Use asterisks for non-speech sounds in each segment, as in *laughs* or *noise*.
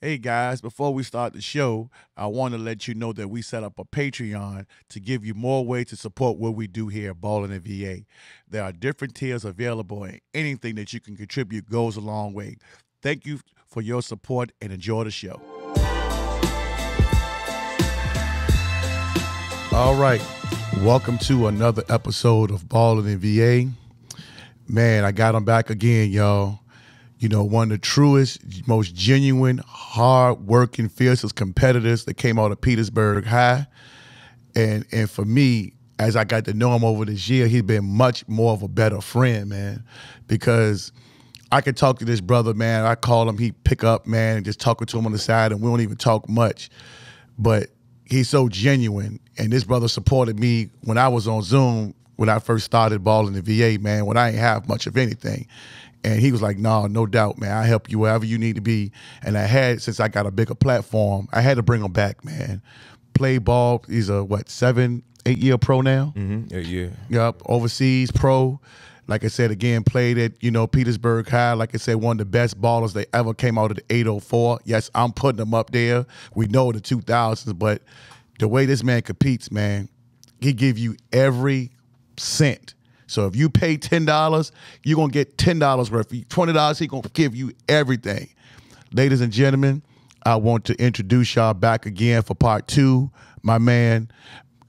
Hey guys, before we start the show, I want to let you know that we set up a Patreon to give you more ways to support what we do here at Ballin and VA. There are different tiers available, and anything that you can contribute goes a long way. Thank you for your support and enjoy the show. All right, welcome to another episode of Ballin and VA. Man, I got them back again, y'all you know, one of the truest, most genuine, hard-working, fiercest competitors that came out of Petersburg High. And and for me, as I got to know him over this year, he's been much more of a better friend, man. Because I could talk to this brother, man. I call him, he pick up, man, and just talking to him on the side, and we don't even talk much. But he's so genuine. And this brother supported me when I was on Zoom when I first started balling the VA, man, when I ain't have much of anything. And he was like, "No, nah, no doubt, man. I help you wherever you need to be." And I had since I got a bigger platform, I had to bring him back, man. Play ball. He's a what seven, eight year pro now. Mm-hmm. Eight year. Yep. Overseas pro. Like I said again, played at you know Petersburg High. Like I said, one of the best ballers they ever came out of the 804. Yes, I'm putting them up there. We know the 2000s, but the way this man competes, man, he give you every cent so if you pay ten dollars, you're gonna get ten dollars worth. Twenty dollars, he's gonna give you everything. Ladies and gentlemen, I want to introduce y'all back again for part two. My man,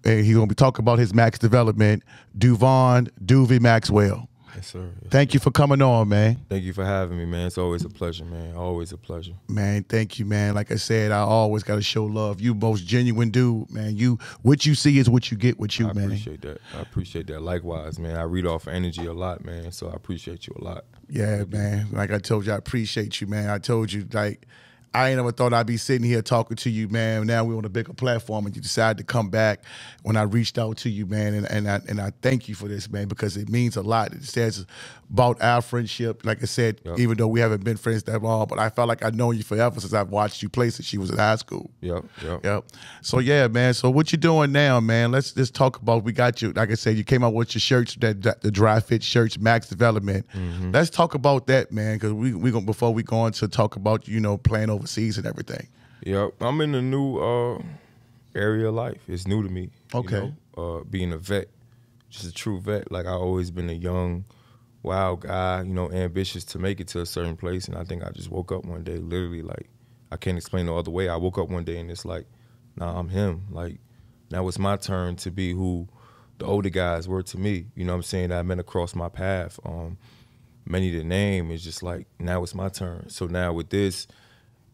he's gonna be talking about his max development, Du'Vaughn Duvee Maxwell. Yes, sir. Yes, thank you for coming on, man. Thank you for having me, man. It's always a pleasure, man. Always a pleasure. Man, thank you, man. Like I said, I always got to show love. You most genuine dude, man. You what you see is what you get with you, I man. I appreciate that. I appreciate that. Likewise, man. I read off energy a lot, man. So I appreciate you a lot. Yeah, man. Like I told you, I appreciate you, man. I told you, like I ain't never thought I'd be sitting here talking to you, man. Now we're on a bigger platform, and you decided to come back when I reached out to you, man. And, and I and I thank you for this, man, because it means a lot. It says about our friendship. Like I said, yep. even though we haven't been friends that long, but I felt like I've known you forever since I've watched you play since she was in high school. Yep, yep. Yep. So yeah, man. So what you doing now, man? Let's just talk about. We got you. Like I said, you came out with your shirts, that, that the dry fit shirts, Max Development. Mm-hmm. Let's talk about that, man, because we we going before we go on to talk about you know playing overseas and everything. Yep. I'm in a new uh, area of life. It's new to me. Okay. You know? uh, being a vet, just a true vet. Like I always been a young wild guy, you know, ambitious to make it to a certain place. And I think I just woke up one day, literally, like, I can't explain no other way. I woke up one day and it's like, nah, I'm him. Like, now it's my turn to be who the older guys were to me. You know what I'm saying? That I met across my path. Um, many the name is just like, now it's my turn. So now with this,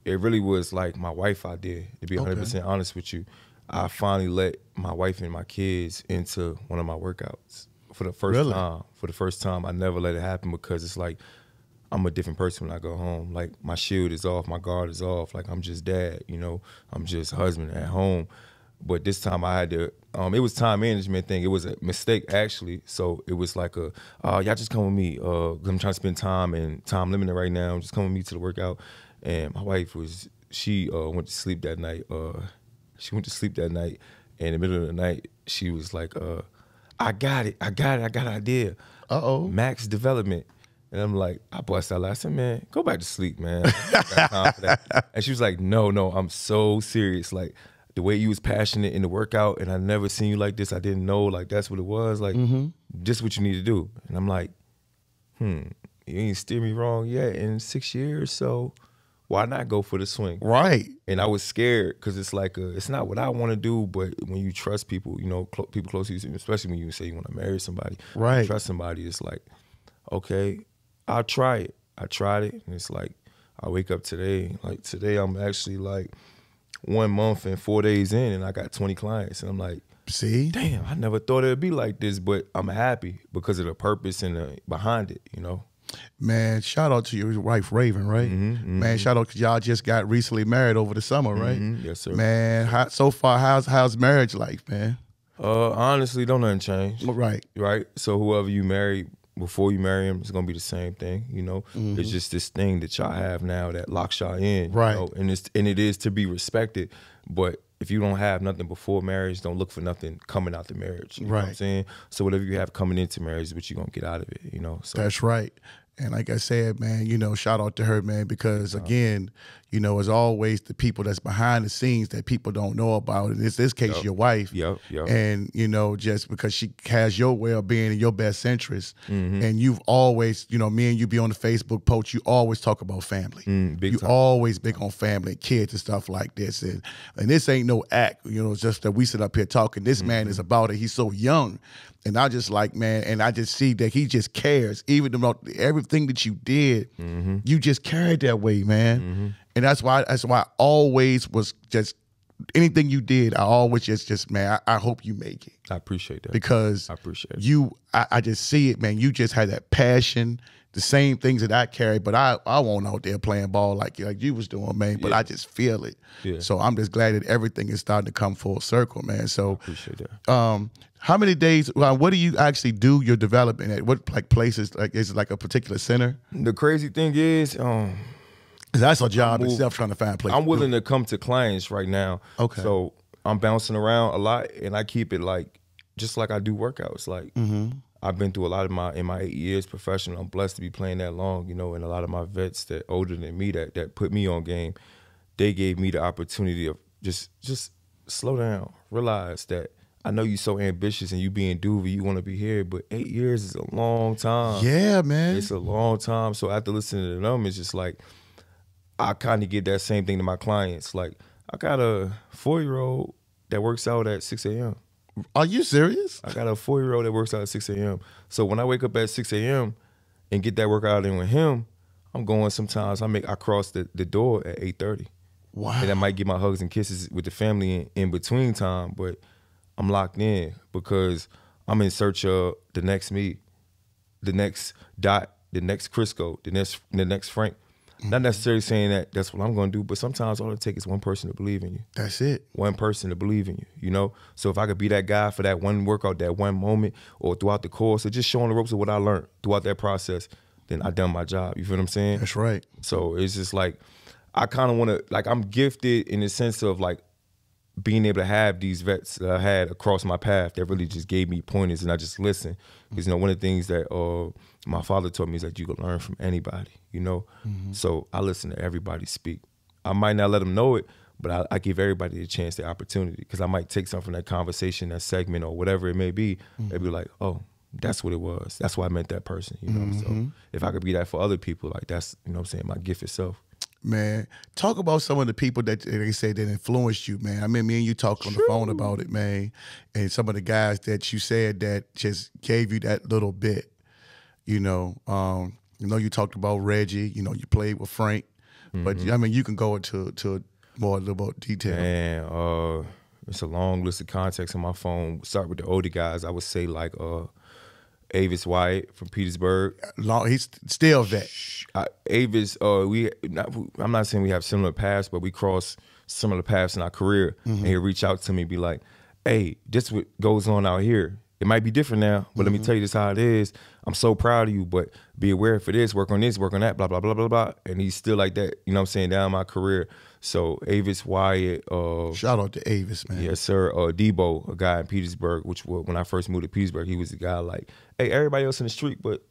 it really was like my wife idea, to be 100% honest with you. I finally let my wife and my kids into one of my workouts for the first really? time. For the first time, I never let it happen because it's like I'm a different person when I go home. Like my shield is off, my guard is off. Like I'm just dad, you know. I'm just husband at home. But this time I had to. Um, it was time management thing. It was a mistake actually. So it was like a, uh, y'all just come with me. Uh, I'm trying to spend time and time limited right now. Just come with me to the workout. And my wife was she uh, went to sleep that night. Uh, she went to sleep that night. And in the middle of the night, she was like, uh, I got it. I got it. I got an idea. Uh oh. Max development. And I'm like, I bust out. I said, man, go back to sleep, man. *laughs* and she was like, no, no, I'm so serious. Like the way you was passionate in the workout, and I never seen you like this. I didn't know like that's what it was. Like mm-hmm. just what you need to do. And I'm like, hmm, you ain't steer me wrong yet in six years. So why not go for the swing? Right. And I was scared because it's like a, it's not what I want to do, but when you trust people, you know, cl- people close to you, especially when you say you want to marry somebody, right? trust somebody. It's like, okay, I'll try it. I tried it, and it's like I wake up today. Like today, I'm actually like one month and four days in, and I got 20 clients, and I'm like, see, damn, I never thought it'd be like this, but I'm happy because of the purpose and the behind it, you know. Man, shout out to your wife Raven, right? Mm-hmm, mm-hmm. Man, shout out because y'all just got recently married over the summer, right? Mm-hmm, yes, sir. Man, how, so far, how's how's marriage life, man? Uh, honestly, don't nothing change. Right, right. So whoever you marry before you marry him, it's gonna be the same thing. You know, mm-hmm. it's just this thing that y'all have now that locks y'all in, right? You know? And it's and it is to be respected, but if you don't have nothing before marriage, don't look for nothing coming out the marriage. You right. I'm saying? So whatever you have coming into marriage is what you're gonna get out of it, you know. So That's right. And like I said, man, you know, shout out to her, man, because again, you know, as always, the people that's behind the scenes that people don't know about. In this, this case, Yep. your wife. Yep, yep. And, you know, just because she has your well being and your best interest. Mm-hmm. And you've always, you know, me and you be on the Facebook post, you always talk about family. Mm, you time. always big on family and kids and stuff like this. And and this ain't no act, you know, it's just that we sit up here talking. This man Mm-hmm. is about it. He's so young. And I just like, man, and I just see that he just cares. Even about everything that you did, Mm-hmm. you just carried that way, man. And that's why that's why I always was just anything you did, I always just just man, I, I hope you make it I appreciate that. because I appreciate it. you I, I just see it, man. You just had that passion, the same things that I carry, but I I won't out there playing ball like like you was doing, man. But Yeah. I just feel it. Yeah. So I'm just glad that everything is starting to come full circle, man. So appreciate that. um how many days what do you actually do your development at? What like places like is it like a particular center? The crazy thing is, um, 'Cause that's a job move- itself trying to find places. I'm willing to come to clients right now. Okay. So I'm bouncing around a lot, and I keep it like just like I do workouts. Like Mm-hmm. I've been through a lot of my in my eight years professional. I'm blessed to be playing that long, you know. And a lot of my vets that older than me that that put me on game, they gave me the opportunity of just just slow down, realize that. I know you're so ambitious and you being Duvee, you want to be here, but eight years is a long time. Yeah, man. It's a long time. So after listening to them, it's just like I kind of give that same thing to my clients. Like I got a four year old that works out at six a.m. Are you serious? I got a four year old that works out at six a.m. So when I wake up at six a.m. and get that workout in with him, I'm going. Sometimes I make I cross the, the door at eight thirty, Wow. and I might get my hugs and kisses with the family in, in between time. But I'm locked in because I'm in search of the next me, the next Dot, the next Crisco, the next the next Frank. Not necessarily saying that that's what I'm going to do, but sometimes all it takes is one person to believe in you That's it. one person to believe in you, you know? So if I could be that guy for that one workout, that one moment, or throughout the course, or just showing the ropes of what I learned throughout that process, then I done my job. You feel what I'm saying? That's right. So it's just like I kind of want to like I'm gifted in the sense of like being able to have these vets that I had across my path that really just gave me pointers and I just listened. Because you know one of the things that uh, my father told me is that you can learn from anybody. You know, mm-hmm. so I listen to everybody speak. I might not let them know it, but I, I give everybody a chance, the opportunity, because I might take something from that conversation, that segment, or whatever it may be. They'd be mm-hmm. like, "Oh, that's what it was. That's why I met that person." You know, so mm-hmm. if I could be that for other people, like that's you know, what I'm saying my gift itself. Man, talk about some of the people that they say that influenced you, man. I mean, me and you talked on the phone about it, man, and some of the guys that you said that just gave you that little bit. You know, um, you know, you talked about Reggie. You know, you played with Frank, but I mean, you can go into to more a little more detail. Man, uh, it's a long list of contacts on my phone. Start with the older guys. I would say like uh, Avis Wyatt from Petersburg. Long, he's still that. I, Avis, uh, we not, I'm not saying we have similar paths, but we cross similar paths in our career. And he'll reach out to me, be like, "Hey, this what goes on out here. It might be different now, but let me tell you this how it is. I'm so proud of you, but be aware for this, work on this, work on that, blah blah blah blah blah." And he's still like that, you know what I'm saying, down my career. So Avis Wyatt, uh, Shout out to Avis, man. Yes, sir. Uh, Debo, a guy in Petersburg, which wa- when I first moved to Petersburg, he was the guy like, hey, everybody else in the street, but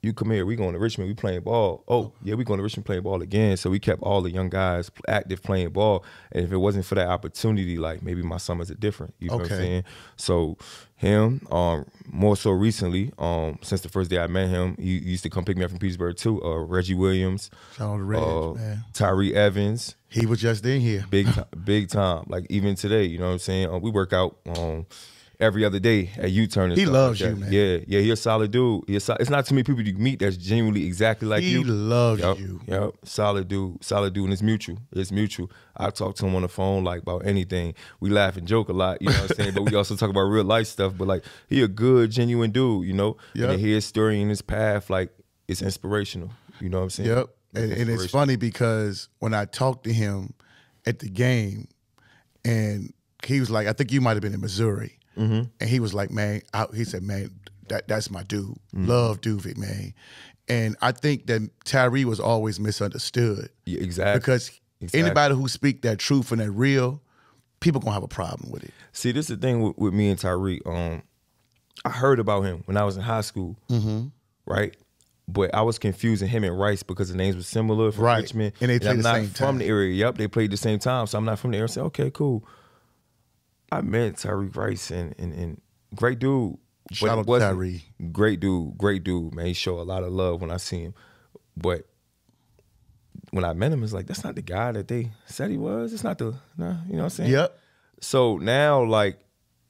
you come here. We going to Richmond. We playing ball. Oh, yeah, we going to Richmond playing ball again. So we kept all the young guys active playing ball. And if it wasn't for that opportunity, like maybe my summers are different. You know what I'm saying? So him, um, more so recently, um, since the first day I met him, he, he used to come pick me up from Petersburg too. Uh, Reggie Williams, Shout out to Reg, uh, man. Tyree Evans. He was just in here. Big *laughs* time, big time. Like even today, you know what I'm saying? Uh, we work out um, every other day at U-turn. and He loves like you, man. Yeah, yeah. He's a solid dude. It's not too many people you meet that's genuinely exactly like he you. He loves Yep, you. Yep. Solid dude. Solid dude. And it's mutual. It's mutual. I talk to him on the phone like about anything. We laugh and joke a lot, you know what I'm saying? But we also talk about real life stuff. But like he a good, genuine dude, you know? Yep. And his story and his path, like it's inspirational. You know what I'm saying? Yep. And, and it's funny because when I talked to him at the game, and he was like, I think you might have been in Missouri. Mm-hmm. And he was like, man, I, he said, man, that, that's my dude. Mm-hmm. Love Duvik, man. And I think that Tyree was always misunderstood Yeah, exactly. because Exactly. anybody who speak that truth and that real, people gonna have a problem with it. See, this is the thing with, with me and Tyree. Um, I heard about him when I was in high school, Mm-hmm. right? But I was confusing him and Rice because the names were similar from Right. Richmond. And they played I'm the not same from time. the area. Yep, they played the same time. So I'm not from the area. I said, okay, cool. I met Tyrese Rice and, and, and great dude. Shout out to Tyree. Great dude, great dude, man. He showed a lot of love when I see him. But when I met him, it's like, that's not the guy that they said he was. It's not the, nah, you know what I'm saying? Yep. So now, like,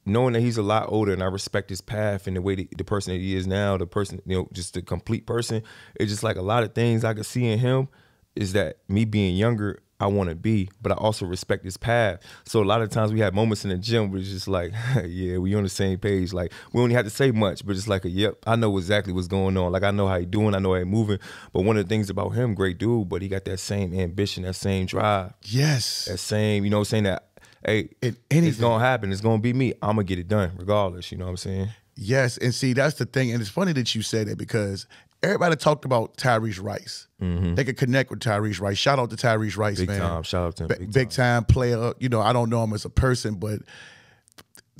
knowing that he's a lot older and I respect his path and the way that, the person that he is now, the person, you know, just the complete person, it's just like a lot of things I could see in him is that me being younger, I want to be, but I also respect his path. So a lot of times we have moments in the gym where it's just like, *laughs* yeah, we on the same page. Like we only have to say much, but it's like a yep, I know exactly what's going on. Like I know how he doing, I know how he moving. But one of the things about him, great dude, but he got that same ambition, that same drive, Yes. that same, you know, what I'm saying that. Hey, In it's gonna happen. It's gonna be me. I'm gonna get it done regardless. You know what I'm saying? Yes, and see that's the thing, and it's funny that you said that because everybody talked about Tyrese Rice. They could connect with Tyrese Rice. Shout out to Tyrese Rice, Mm-hmm. Big man. time. Shout out to him. Bi- Big big, time. player. You know, I don't know him as a person, but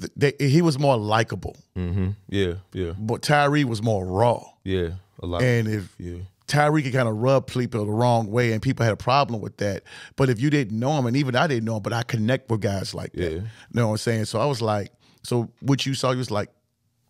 th- they, he was more likable. Mm-hmm. Yeah, yeah, But Tyree was more raw. yeah. A lot. And if yeah, Tyree could kind of rub people the wrong way, and people had a problem with that. But if you didn't know him, and even I didn't know him, but I connect with guys like that. Yeah. You know what I'm saying? So I was like, so what you saw, you was like,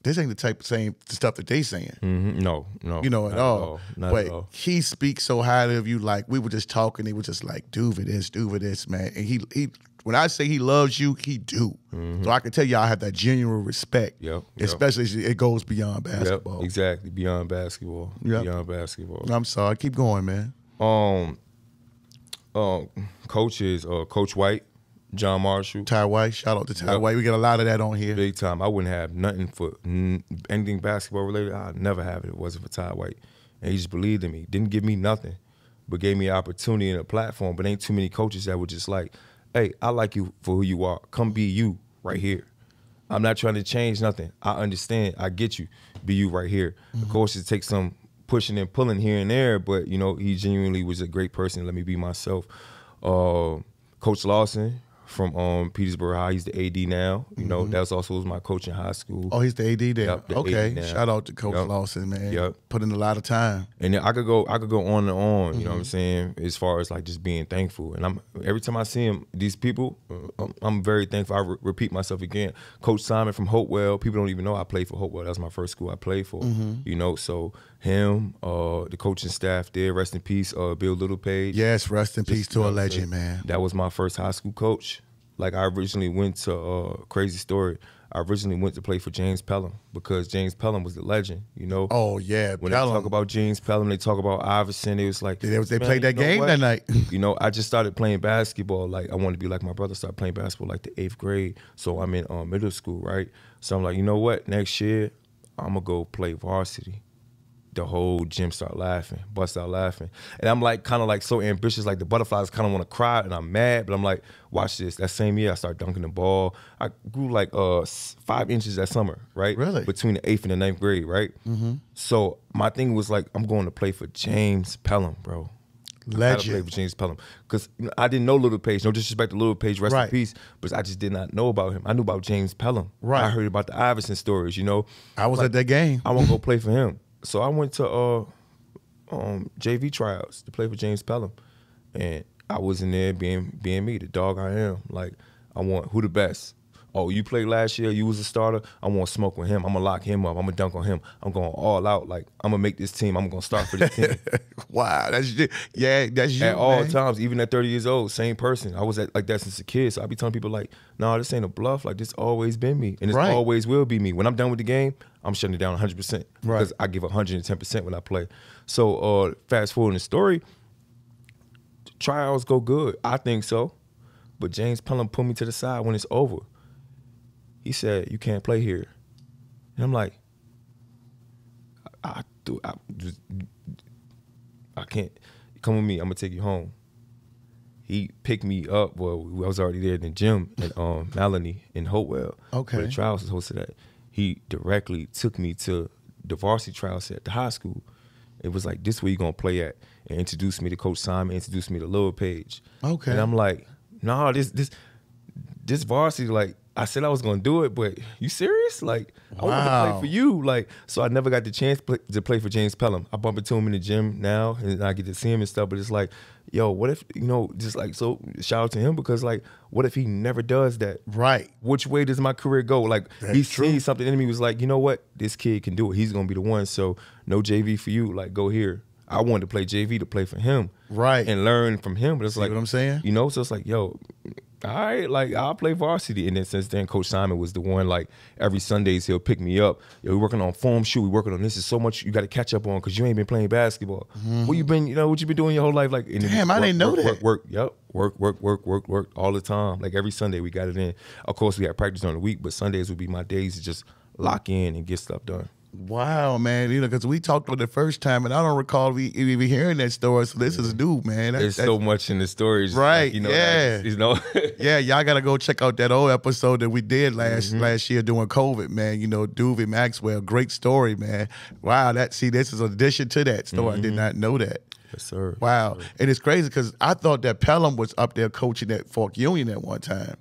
this ain't the type of same stuff that they saying. hmm no, no. You know, at all. Not but at all. he speaks so highly of you. Like we were just talking, he was just like, "Do for this, do for this, man." And he he, when I say he loves you, he do. So I can tell you, I have that genuine respect. Yep, yep. Especially as it goes beyond Yep, basketball. exactly. Beyond basketball. Yep. Beyond basketball. I'm sorry. Keep going, man. Um, um, coaches, uh, Coach White, John Marshall, Ty White. Shout out to Ty Yep. White. We get a lot of that on here. big time. I wouldn't have nothing for anything basketball related. I'd never have it. if It wasn't for Ty White, and he just believed in me. Didn't give me nothing, but gave me an opportunity and a platform. But ain't too many coaches that were just like, "Hey, I like you for who you are. Come be you right here." I'm not trying to change nothing. I understand. I get you. Be you right here. Of course, it takes some pushing and pulling here and there, but you know, he genuinely was a great person. Let me be myself. Uh, Coach Lawson from um, Petersburg High. He's the AD now. You know, that's also was my coach in high school. Oh, he's the AD there. Yep, the okay. AD. Shout out to Coach Yep. Lawson, man. Yep. Put in a lot of time. And then I could go, I could go on and on. You know Mm-hmm. what I'm saying? As far as like just being thankful, and I'm every time I see him, these people, uh, I'm, I'm very thankful. I re- repeat myself again. Coach Simon from Hopewell. People don't even know I played for Hopewell. That's my first school I played for. Mm-hmm. You know, so him, uh, the coaching staff there. Rest in peace, uh, Bill Littlepage. Yes, rest in peace to you know a legend, man. That was my first high school coach. Like I originally went to uh, crazy story. I originally went to play for James Pelham because James Pelham was the legend. You know. Oh yeah, When Pelham. they talk about James Pelham, they talk about Iverson. It was like They- they played that game what? that night. *laughs* you know, I just started playing basketball. Like I wanted to be like my brother. Started playing basketball like the eighth grade. So I'm in um, middle school, right? So I'm like, you know what? Next year, I'm gonna go play varsity. The whole gym start laughing, bust out laughing, and I'm like, kind of like so ambitious. Like the butterflies kind of want to cry, and I'm mad, but I'm like, watch this. That same year, I start dunking the ball. I grew like uh five inches that summer, right? Really? Between the eighth and the ninth grade, right? Mm-hmm. So my thing was like, I'm going to play for James Pelham, bro. I gotta play for James Pelham because you know, I didn't know Littlepage. No disrespect to Littlepage, rest Right. in peace. But I just did not know about him. I knew about James Pelham. Right. I heard about the Iverson stories. You know, I was at that game. I want to go play for him. So I went to uh, um, JV tryouts to play for James Pelham, and I was in there being being me, the dog I am. Like I want who the best. Oh, you played last year. You was a starter. I want to smoke with him. I'm gonna lock him up. I'm gonna dunk on him. I'm going all out. Like I'm gonna make this team. I'm gonna start for this team. *laughs* wow, that's you. Yeah, that's you. at all times, even at 30 years old, same person. I was at, like that since a kid. So I be telling people like, no, this ain't a bluff. Like this always been me, and this Right. always will be me. When I'm done with the game, I'm shutting it down 100 percent Right. because I give 110 percent when I play. So uh, fast forward in the story, trials go good. I think so, but James Pelham pulled me to the side when it's over. He said, "You can't play here," and I'm like, I, I, do- I just I can't. Come with me. I'm gonna take you home. He picked me up. Well, I was already there in the gym at um, Melanie in Hopewell. Okay. Where the trials was hosted at. He directly took me to the varsity trials at the high school. It was like this where you gonna play at, and introduced me to Coach Simon, introduced me to Lil Page. Okay. And I'm like, nah, this this this varsity like I said I was gonna do it, but you serious? Like, I want to play for you. Like, so I never got the chance play, to play for James Pelham. I bump into him in the gym now, and I get to see him and stuff. But it's like, yo, what if you know? Just like so, shout out to him because like, what if he never does that? Right. Which way does my career go? Like That's he true. seen something in me was like, you know what, this kid can do it. He's gonna be the one. So no JV for you. Like go here. I wanted to play JV to play for him, Right. and learn from him. But it's See like what I'm saying? you know, so it's like, yo, all right, like I'll play varsity. And then since then, Coach Simon was the one. Like every Sundays, he'll pick me up. Yo, we working on form shoot. We working on this. Is so much you got to catch up on because you ain't been playing basketball. What you been, you know, what you been doing your whole life? Like, Mm-hmm. Damn, I didn't know work, that. Work, work, yep, work, work, work, work, work all the time. Like every Sunday, we got it in. Of course, we had practice during the week, but Sundays would be my days to just lock in and get stuff done. Wow, man. You know, because we talked on the first time, and I don't recall we even hearing that story. So this is new, man. That- There's that- so much in the stories, Right, Like, you know, yeah. that- you know. *laughs* yeah, y'all gotta go check out that old episode that we did last Mm-hmm. last year during COVID, man. You know, Duvee Maxwell, great story, man. Wow, that see, this is an addition to that story. Mm-hmm. I did not know that. yes, sir. Wow, and it's crazy because I thought that Pelham was up there coaching at Fork Union at one time.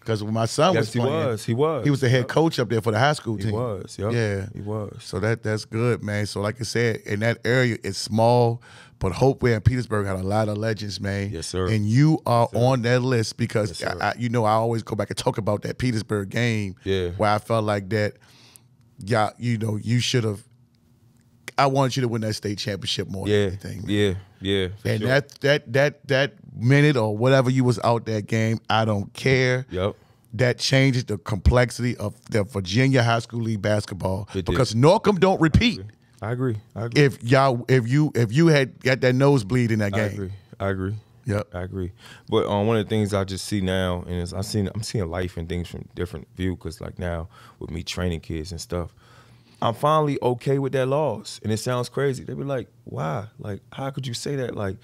Because when my son Yes, was he was. He was. he was the head Yep. coach up there for the high school team. He was. Yep. Yeah, He was. So that that's good, man. So like I said, in that area, it's small, but Hopewell and Petersburg had a lot of legends, man. Yes, sir. And you are on that list because Yes. I, I, you know I always go back and talk about that Petersburg game. Yeah. Where I felt like that, yeah, you know, you should have. I wanted you to win that state championship more Yeah. than anything. man. Yeah. Yeah. for And sure. that that that that minute or whatever you was out that game, I don't care. Yep. That changes the complexity of the Virginia High School League basketball It did. because Norcom don't repeat. I agree. I agree. If y'all, if you, if you had got that nosebleed in that game, I agree. I agree. Yep. I agree. But um, one of the things I just see now, and is I seen I'm seeing life and things from different view. Because like now with me training kids and stuff, I'm finally okay with that loss. And it sounds crazy. They be like, "Why? Like, how could you say that? Like,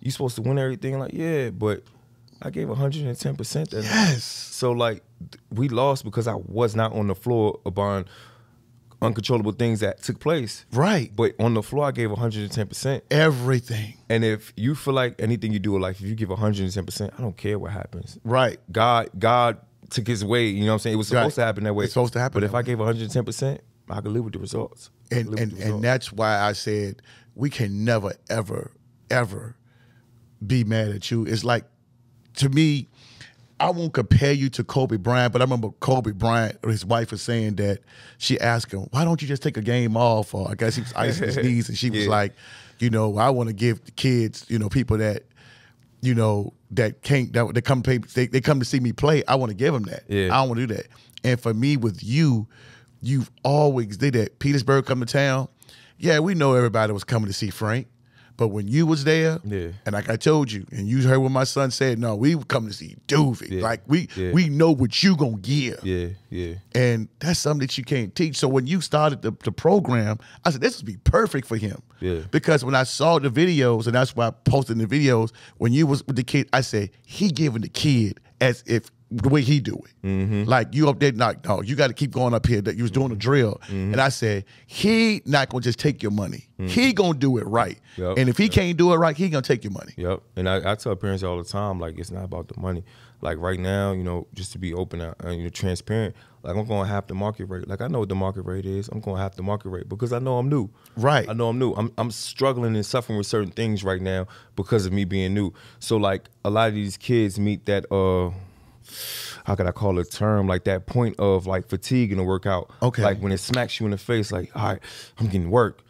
you supposed to win everything? Like, yeah, but I gave 110 percent that. night. yes, So like we lost because I was not on the floor upon uncontrollable things that took place. right, But on the floor, I gave 110 percent. everything, And if you feel like anything you do in life, if you give 110 percent, I don't care what happens. right, God, God took His way. You know what I'm saying? It was supposed Right. to happen that way. It's supposed to happen But if I gave 110 percent, I could live with the results. And and the and that's why I said we can never, ever, ever be mad at you. It's like to me, I won't compare you to Kobe Bryant, but I remember Kobe Bryant or his wife was saying that she asked him, "Why don't you just take a game off?" Or I guess he was icing his *laughs* knees, and she was Yeah. like, "You know, I want to give the kids, you know, people that." You know that can't that they come play they, they come to see me play. I want to give them that. Yeah. I don't want to do that. And for me, with you, you've always did that. Petersburg come to town. Yeah, we know everybody was coming to see Frank, but when you was there, Yeah. and like I told you, and you heard what my son said, no, we come to see Duvee. Yeah. Like we Yeah. we know what you gonna give. yeah, yeah, And that's something that you can't teach. So when you started the, the program, I said this would be perfect for him. Yeah. Because when I saw the videos, and that's why I posted the videos, when you was with the kid, I said he giving the kid as if the way he do it. Mm-hmm. Like you up there, like, no, you got to keep going up here. That you was doing a drill. Mm-hmm. And I said, he not gonna just take your money. He gonna do it right. Yep. And if he can't do it right, he gonna take your money. Yep. And I, I tell parents all the time, like it's not about the money. Like right now, you know, just to be open and uh, you know transparent. Like I'm going to have the market rate. Like I know what the market rate is. I'm going to have the market rate because I know I'm new. Right. I know I'm new. I'm I'm struggling and suffering with certain things right now because of me being new. So like a lot of these kids meet that uh how could I call it a term like that point of like fatigue in a workout. Okay. Like when it smacks you in the face, like all right, I'm getting work.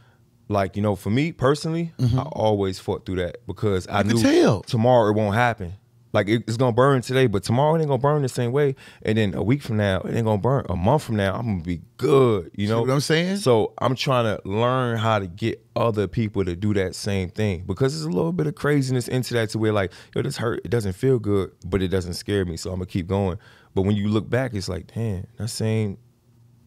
Like you know, for me personally, mm-hmm. I always fought through that because I, knew tell. tomorrow it won't happen. Like it- it's gonna burn today, but tomorrow it ain't gonna burn the same way. And then a week from now, it ain't gonna burn. A month from now, I'm gonna be good. You know what I'm saying? So I'm trying to learn how to get other people to do that same thing because there's a little bit of craziness into that to where like, yo, this hurt. It doesn't feel good, but it doesn't scare me. So I'm gonna keep going. But when you look back, it's like, damn, that same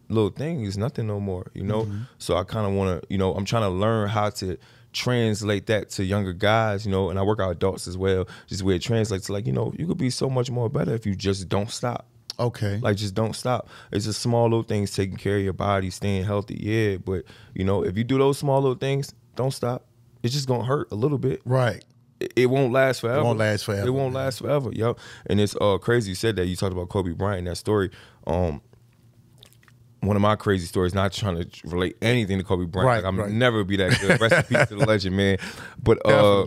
little thing is nothing no more, you know? Mm-hmm. So I kind of want to, you know, I'm trying to learn how to translate that to younger guys, you know, and I work out adults as well, just where it translates to like, you know, you could be so much more better if you just don't stop. Okay. Like just don't stop. It's just small little things, taking care of your body, staying healthy, yeah. But you know, if you do those small little things, don't stop. It's just gonna hurt a little bit. right. it, it won't last forever. won't last forever, It won't man. last forever. Yo, and it's uh crazy. You said that you talked about Kobe Bryant that story. Um, one of my crazy stories. Not trying to relate anything to Kobe Bryant. Right, like, I'm right. never be that good. Rest in peace to the legend, man. *laughs* But uh,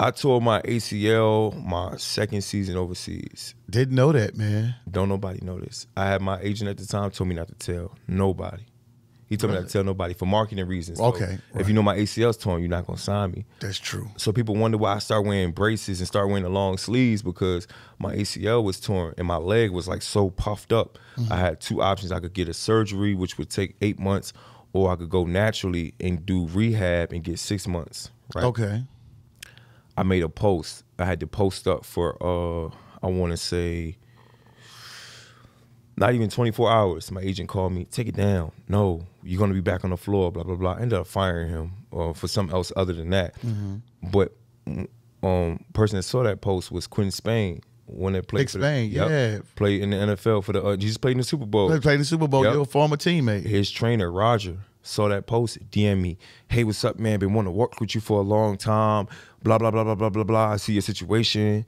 I tore my ACL my second season overseas. Didn't know that, man. Don't nobody know this. I had my agent at the time told me not to tell nobody. He told me not to tell nobody for marketing reasons. So Okay, If you know my ACL's torn, you're not gonna sign me. That's true. So people wonder why I start wearing braces and start wearing the long sleeves because my ACL was torn and my leg was like so puffed up. Mm-hmm. I had two options. I could get a surgery, which would take eight months, or I could go naturally and do rehab and get six months. Right. Okay. I made a post. I had to post up for uh I want to say not even 24 hours. My agent called me, take it down. No, you're gonna be back on the floor. Blah blah blah. I ended up firing him uh, for something else other than that. But mm, um, person that saw that post was Quinn Spain when they played Big for the- Spain, Yep. yeah. played in the NFL for the. Uh, he just played in the Super Bowl They played in the Super Bowl. Yep. Your former teammate. his trainer Roger saw that post, DM me, hey, what's up, man? Been wanting to work with you for a long time. Blah blah blah blah blah blah blah. I see your situation.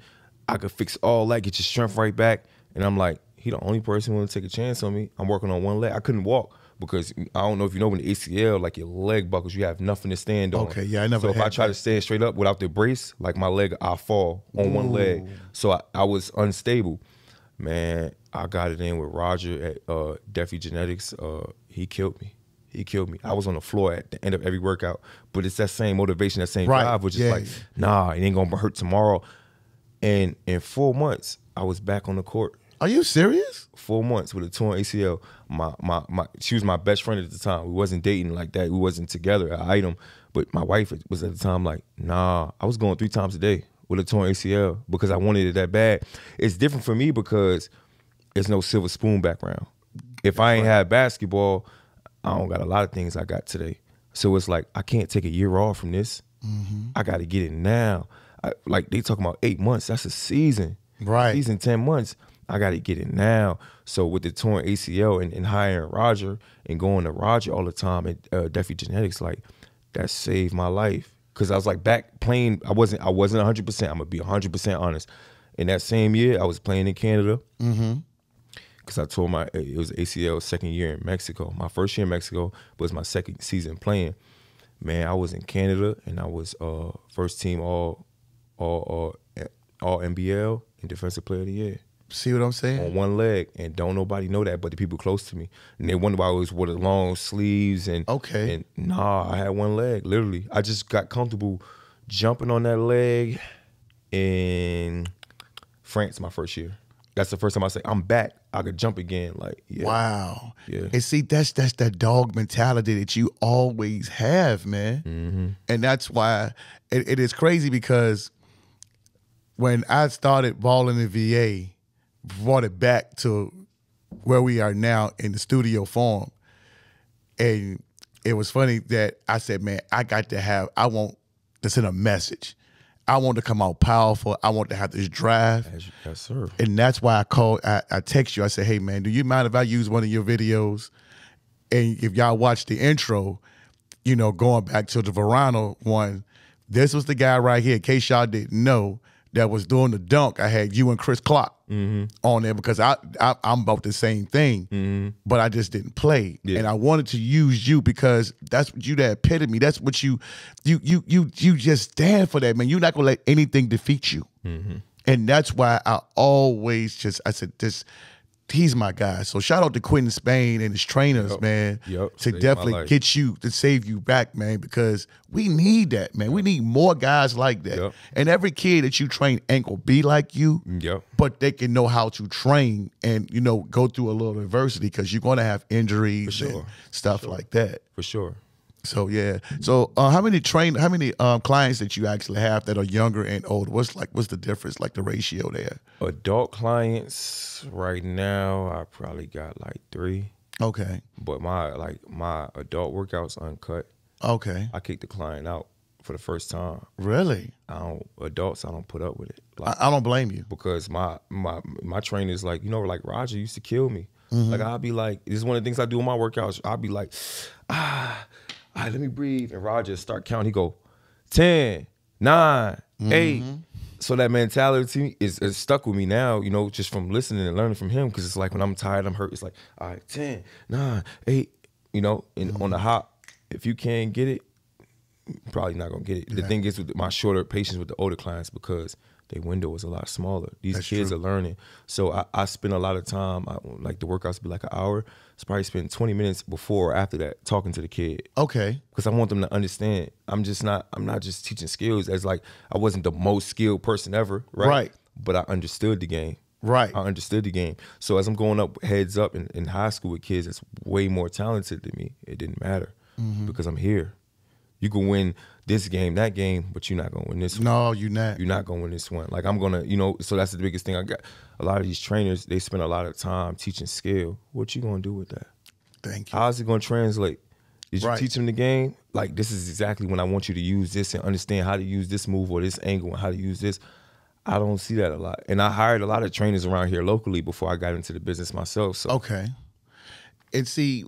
I could fix all that, get your strength right back. And I'm like, he the only person willing to take a chance on me. I'm working on one leg. I couldn't walk because I don't know if you know when the ACL, like your leg buckles, you have nothing to stand on. Okay, yeah, I never So if I try that. to stand straight up without the brace, like my leg, I fall on one leg. So I, I was unstable. Man, I got it in with Roger at uh, Defi Genetics. Uh, he killed me. He killed me. I was on the floor at the end of every workout, but it's that same motivation, that same Right, drive, which is like, nah, it ain't gonna hurt tomorrow. And in four months, I was back on the court. Are you serious? Four months with a torn ACL. My my my, she was my best friend at the time. We wasn't dating like that. We wasn't together. I item, but my wife was at the time like, nah. I was going three times a day with a torn ACL because I wanted it that bad. It's different for me because it's no silver spoon background. If I ain't had basketball, I don't got a lot of things I got today. So it's like I can't take a year off from this. Mm-hmm. I got to get it now. I, like they talking about eight months. That's a season. Right. Season ten months. I got to get it now. So with the torn ACL and, and hiring Roger and going to Roger all the time at uh, Defi Genetics, like that saved my life. Cause I was like back playing. I wasn't. I wasn't 100. percent I'm gonna be 100 percent honest. In that same year, I was playing in Canada because I told my it was ACL second year in Mexico. My first year in Mexico was my second season playing. Man, I was in Canada and I was uh first team all all all, all NBL and defensive player of the year See what I'm saying? on one leg, and don't nobody know that but the people close to me, and they wonder why I was wore the long sleeves and Okay. And nah, I had one leg. Literally, I just got comfortable jumping on that leg in France my first year. That's the first time I say I'm back. I could jump again. Like yeah, Wow. Yeah. And see, that's that's that dog mentality that you always have, man. Mm-hmm. And that's why it, it is crazy because when I started balling in VA, brought it back to where we are now in the studio form. And it was funny that I said, man, I got to have, I want to send a message. I want to come out powerful. I want to have this drive. Yes sir. And that's why I called, I, I text you. I said, hey, man, do you mind if I use one of your videos? And if y'all watch the intro, you know, going back to the Verano one, this was the guy right here, in case y'all didn't know, that was doing the dunk. I had you and Chris Clark on there because I, I I'm about the same thing, mm-hmm. but I just didn't play. Yeah. And I wanted to use you because that's what you the epitome. That's what you you you you you just stand for that, man. You're not gonna let anything defeat you. Mm-hmm. And that's why I always just I said this he's my guy. So shout out to Quinton Spain and his trainers, Yup. man. Yup. To Saved definitely get you to save you back, man, because we need that, man. We need more guys like that. And every kid that you train ain't gonna be like you, Yep. but they can know how to train and you know go through a little adversity because you're gonna have injuries For and sure. stuff like that. For sure. So yeah. So uh, how many train how many um, clients that you actually have that are younger and older? What's like what's the difference, like the ratio there? Adult clients right now, I probably got like three. Okay. But my like my adult workouts uncut. Okay. I kicked the client out for the first time. Really? I don't adults. I don't put up with it. Like I, I don't blame you. because my my my trainer's like you know like Roger used to kill me. Mm-hmm. Like I'll be like this is one of the things I do in my workouts. I'll be like *sighs* ah, all right, let me breathe. And Roger start counting. He go 10, 9, mm-hmm. Hey, so that mentality is, is stuck with me now, you know, just from listening and learning from him. Because it's like when I'm tired, I'm hurt. It's like, all right, 10, 9, 8, you know, and mm-hmm. on the hop, if you can't get it, probably not going to get it. The thing is with my shorter patience with the older clients because their window is a lot smaller. These That's kids true. are learning. So I, I spend a lot of time, I, like the workouts be like an hour. Probably spend 20 minutes before or after that talking to the kid Okay. because I want them to understand. I'm just not. I'm not just teaching skills as like I wasn't the most skilled person ever, right? Right. But I understood the game. Right. I understood the game. So as I'm going up heads up in, in high school with kids that's way more talented than me, it didn't matter Mm-hmm. because I'm here. You can win this game, that game, but you're not gonna win this one. No, you not. You're not gonna win this one. Like I'm gonna, you know. So that's the biggest thing. I got a lot of these trainers. They spend a lot of time teaching skill. What you gonna do with that? Thank you. How's it going to translate? Did you Right. teach them the game? Like this is exactly when I want you to use this and understand how to use this move or this angle and how to use this. I don't see that a lot, and I hired a lot of trainers around here locally before I got into the business myself. So Okay. And see,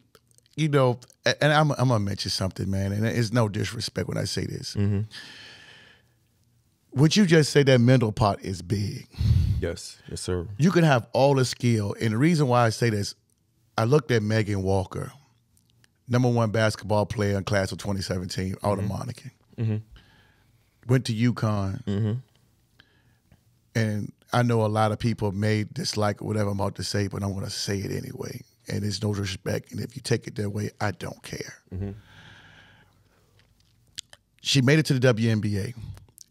you know, and I'm, I'm gonna mention something, man, and it's no disrespect when I say this. Mm-hmm. Would you just say that mental part is big. yes, yes, sir. You can have all the skill, and the reason why I say this, I looked at Megan Walker, number one basketball player in class of 2017, out mm-hmm. of Monacan. Mm-hmm. Went to UConn, and I know a lot of people may dislike whatever I'm about to say, but I'm to say it anyway. And it's no disrespect, and if you take it that way, I don't care. Mm-hmm. She made it to the WNBA,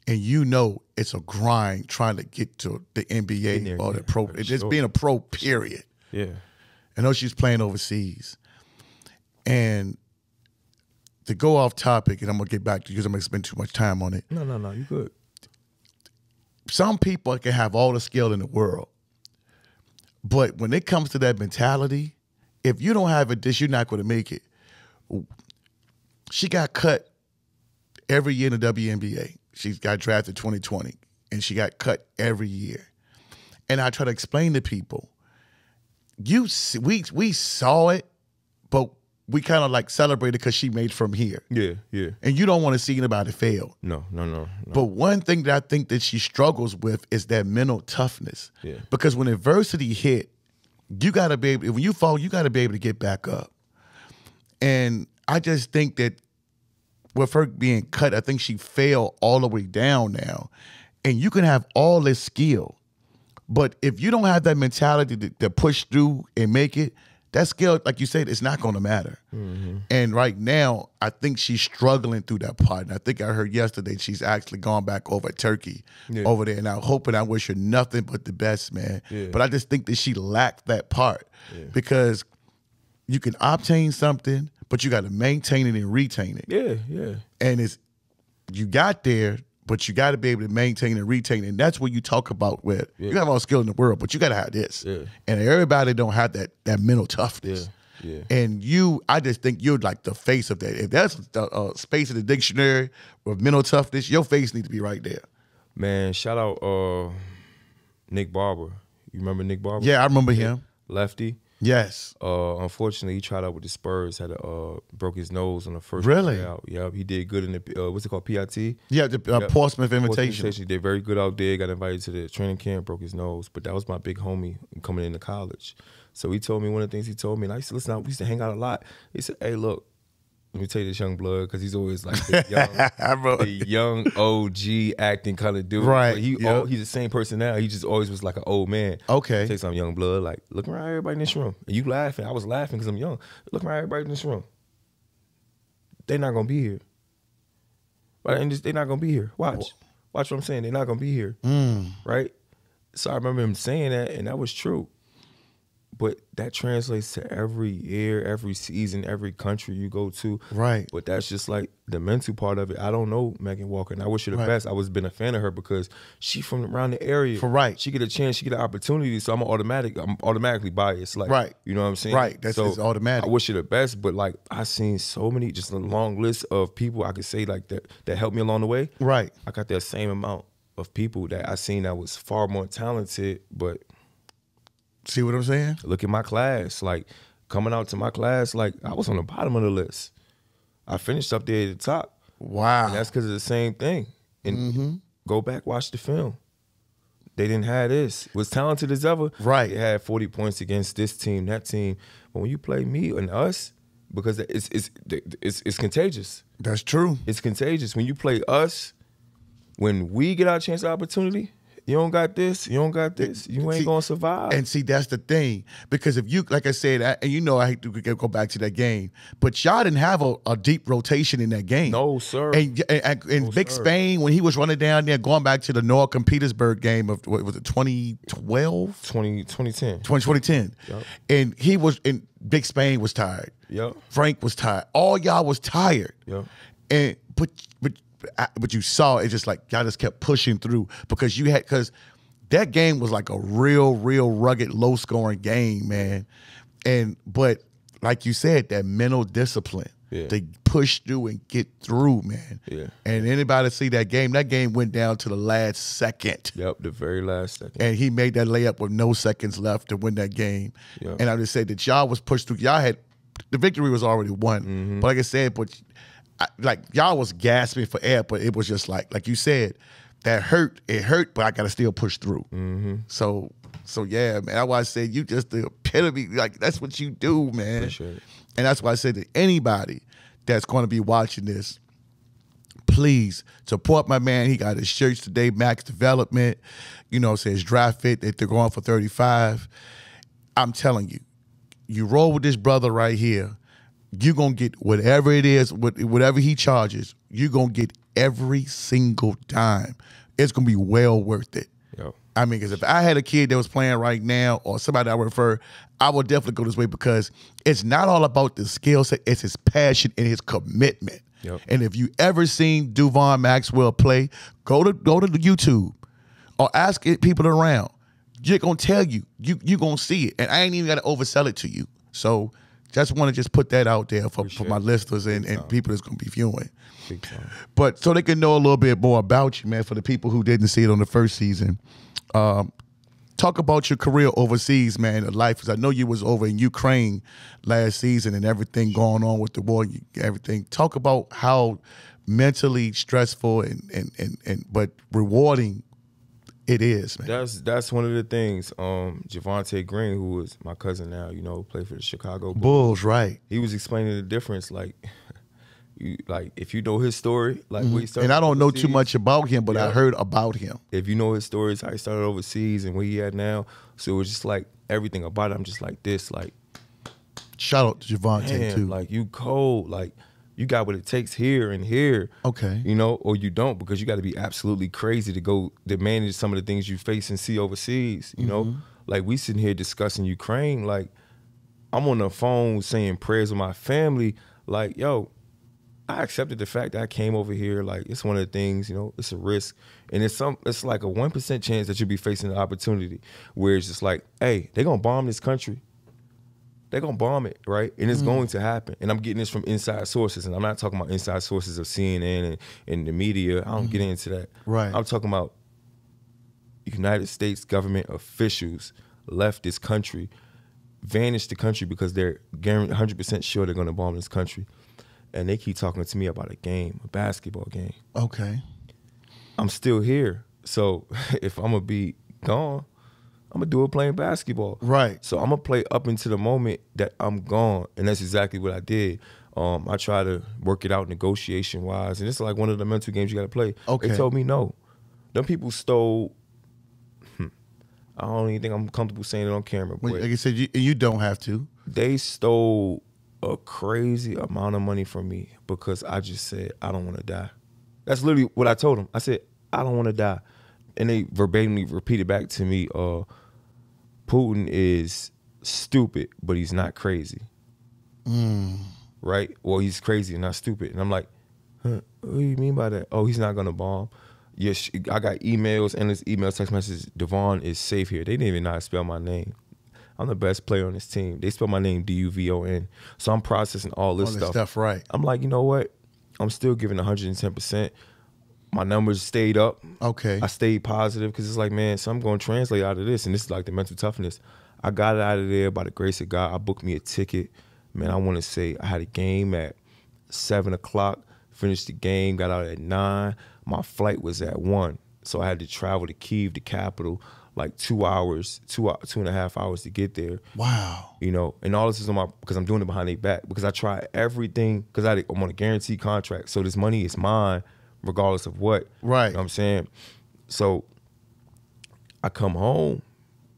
and you know it's a grind trying to get to the NBA there, or the yeah, pro. It's sure. being a pro. Period. Yeah, I know she's playing overseas. And to go off topic, and I'm gonna get back to you because I'm gonna spend too much time on it. no, no, no. You good? Some people can have all the skill in the world, but when it comes to that mentality, if you don't have a dish, you're not gonna make it. She got cut every year in the WNBA. She got drafted 2020, and she got cut every year. And I try to explain to people, you see, we we saw it, but we kind of like celebrated because she made from here, Yeah, yeah. and you don't want to see anybody fail. No, no, no, no. But one thing that I think that she struggles with is that mental toughness. Yeah. Because when adversity hit, you gotta be able. When you fall, you gotta be able to get back up. And I just think that with her being cut, I think she fell all the way down now. And you can have all this skill, but if you don't have that mentality to, to push through and make it, that skill, like you said, it's not going to matter. Mm-hmm. And right now, I think she's struggling through that part. And I think I heard yesterday she's actually gone back over Turkey Yeah. over there. And I hope and I wish her nothing but the best, man. Yeah. But I just think that she lacked that part because you can obtain something, but you got to maintain it and retain it. Yeah, yeah. And it's you got there, but you got to be able to maintain and retain. And that's what you talk about with you have all skill in the world, but you got to have this. Yeah. And everybody don't have that that mental toughness. Yeah, yeah. And you, I just think you're like the face of that. If that's a, a space in the dictionary with mental toughness, your face needs to be right there. Man, shout out uh Nick Barber. You remember Nick Barber? Yeah, I remember him. Lefty. Yes. Uh, unfortunately, he tried out with the Spurs. Had a uh, broke his nose on the first Really? tryout. Yep, he did good in the uh, what's it called PIT. Yeah, the uh, Yep. Portsmouth Portsmouth invitation. Invitation. He did very good out there. Got invited to the training camp. Broke his nose, but that was my big homie coming into college. So he told me one of the things he told me, and I used to listen. out- We used to hang out a lot. He said, "Hey, look." Let me tell you this young blood because he's always like the *laughs* young, the young OG acting kind of dude. Right, But he yep. he's the same person now. He just always was like an old man. Okay. Take some young blood, like look around everybody in this room. And you laughing. I was laughing because I'm young. Look around everybody in this room. They're not gonna be here. Right? And just, they're not gonna be here. Watch. Watch what I'm saying. They're not gonna be here. Mm. Right? So I remember him saying that, and that was true. But that translates to every year, every season, every country you go to. Right. But that's just like the mental part of it. I don't know Megan Walker, and I wish her the Right. best. I was been a fan of her because she from around the area. For right. She get a chance, she get an opportunity. So I'm automatic. I'm automatically biased. Like Right. You know what I'm saying? Right. That's- so it's automatic. I wish her the best, but like I seen so many, just a long list of people I could say like that that helped me along the way. Right. I got that same amount of people that I seen that was far more talented, but See what I'm saying? look at my class. Like coming out to my class, like I was on the bottom of the list. I finished up there at the top. Wow. And that's because of the same thing. And mm-hmm. go back watch the film. They didn't have this. Was talented as ever. Right. They had 40 points against this team, that team. But when you play me and us, because it's it's it's, it's contagious. That's true. It's contagious. When you play us, when we get our chance of opportunity, you don't got this, you don't got this, you ain't See, gonna survive. And see, that's the thing. Because if you, like I said, I, and you know, I hate to go back to that game, but y'all didn't have a, a deep rotation in that game. no, sir. And, and, and, and Big sir. Spain, when he was running down there, going back to the Norcom Petersburg game of, what was it, 2012? 20, 2010. 20, 2010. Yup. And he was, and Big Spain was tired. Yep. Frank was tired. All y'all was tired. Yep. And but but but you saw it just like y'all just kept pushing through because you had because that game was like a real real rugged low scoring game, man. And but like you said, that mental discipline Yeah. to push through and get through, man. Yeah. And anybody see that game? That game went down to the last second. Yep, the very last second. And he made that layup with no seconds left to win that game. Yeah. And I just said that y'all was pushed through. Y'all had the victory was already won. Mm-hmm. But like I said, but I, like y'all was gasping for air, but it was just like like you said, that hurt. It hurt, but I gotta still push through. Mm-hmm. So so yeah, man. That's why I said you just the epitome. Like that's what you do, man. It. And that's why I said to anybody that's going to be watching this, please support my man. He got his shirts today, Max Development. You know, says draft fit that they're going for 35. I'm telling you, you roll with this brother right here, you're gonna get whatever it is, what- whatever he charges, you're gonna get every single dime. It's gonna be well worth it. Yep. I mean, because if I had a kid that was playing right now or somebody I refer, I would definitely go this way because it's not all about the skill set, it's his passion and his commitment. Yep. And if you ever seen Du'Vaughn Maxwell play, go to go to YouTube or ask it, people around. You're gonna tell you, you you gonna see it. And I ain't even gotta oversell it to you. So just want to just put that out there for, for my listeners and, and people that's gonna be viewing. But so they can know a little bit more about you, man, for the people who didn't see it on the first season. Um, talk about your career overseas, man, the life. Because I know you was over in Ukraine last season and everything going on with the war, everything. Talk about how mentally stressful and and and, and but rewarding it is, man. That's that's one of the things. Um, Javonte Green, who is my cousin now, you know, played for the Chicago Bulls. Bulls, right? He was explaining the difference, like, *laughs* you like if you know his story, like started. Mm-hmm. And I don't know too much about him, but I heard about him. If you know his stories, how he started overseas and where he at now, so it was just like everything about it. I'm just like this, like Shout out to Javonte too. like you cold, like you got what it takes here and here. Okay. You know, or you don't because you got to be absolutely crazy to go to manage some of the things you face and see overseas. You know, mm-hmm. like we sitting here discussing Ukraine, like I'm on the phone saying prayers with my family. Like, yo, I accepted the fact that I came over here. Like, it's one of the things, you know, it's a risk, and it's some, it's like a one percent chance that you'll be facing an opportunity where it's just like, hey, they're gonna bomb this country. They're gonna bomb it, right? And it's mm. going to happen. And I'm getting this from inside sources, and I'm not talking about inside sources of CNN and, and the media. I don't get mm. into that. Right. I'm talking about United States government officials left this country, vanished the country because they're guaranteed 100% sure they're going to bomb this country. And they keep talking to me about a game, a basketball game. Okay. I'm still here. So *laughs* if I'm going to be gone, I'm to do it playing basketball. Right. So I'm to play up into the moment that I'm gone. And that's exactly what I did. Um, I try to work it out negotiation wise. And it's like one of the mental games you got to play. Okay. They told me no. Them people stole. hmm, I don't even think I'm comfortable saying it on camera, but like I said, you, you don't have to. they stole a crazy amount of money from me because I just said I don't want to die. That's literally what I told them. I said I don't want to die, and they verbatimly repeated back to me, uh, "Putin is stupid, but he's not crazy." Mm. Right? Well, he's crazy and not stupid, and I'm like, huh, "What do you mean by that?" Oh, he's not gonna bomb. Yes, I got emails, endless emails, text messages. Devon is safe here. They didn't even know how to spell my name. I'm the best player on this team. They spell my name D U V O N. So I'm processing all this All this stuff. stuff, right. I'm like, you know what? I'm still giving 110%. My numbers stayed up. Okay. I stayed positive because it's like, man, so I'm going to translate out of this. And this is like the mental toughness. I got it out of there by the grace of God. I booked me a ticket. Man, I want to say I had a game at 7 o'clock, finished the game, got out at 9. My flight was at 1. So I had to travel to Kiev, the capital, like two hours, two two and a half hours to get there. Wow. You know, and all this is on my because I'm doing it behind their back because I try everything because I'm on a guaranteed contract. So this money is mine regardless of what. Right. You know what I'm saying? So I come home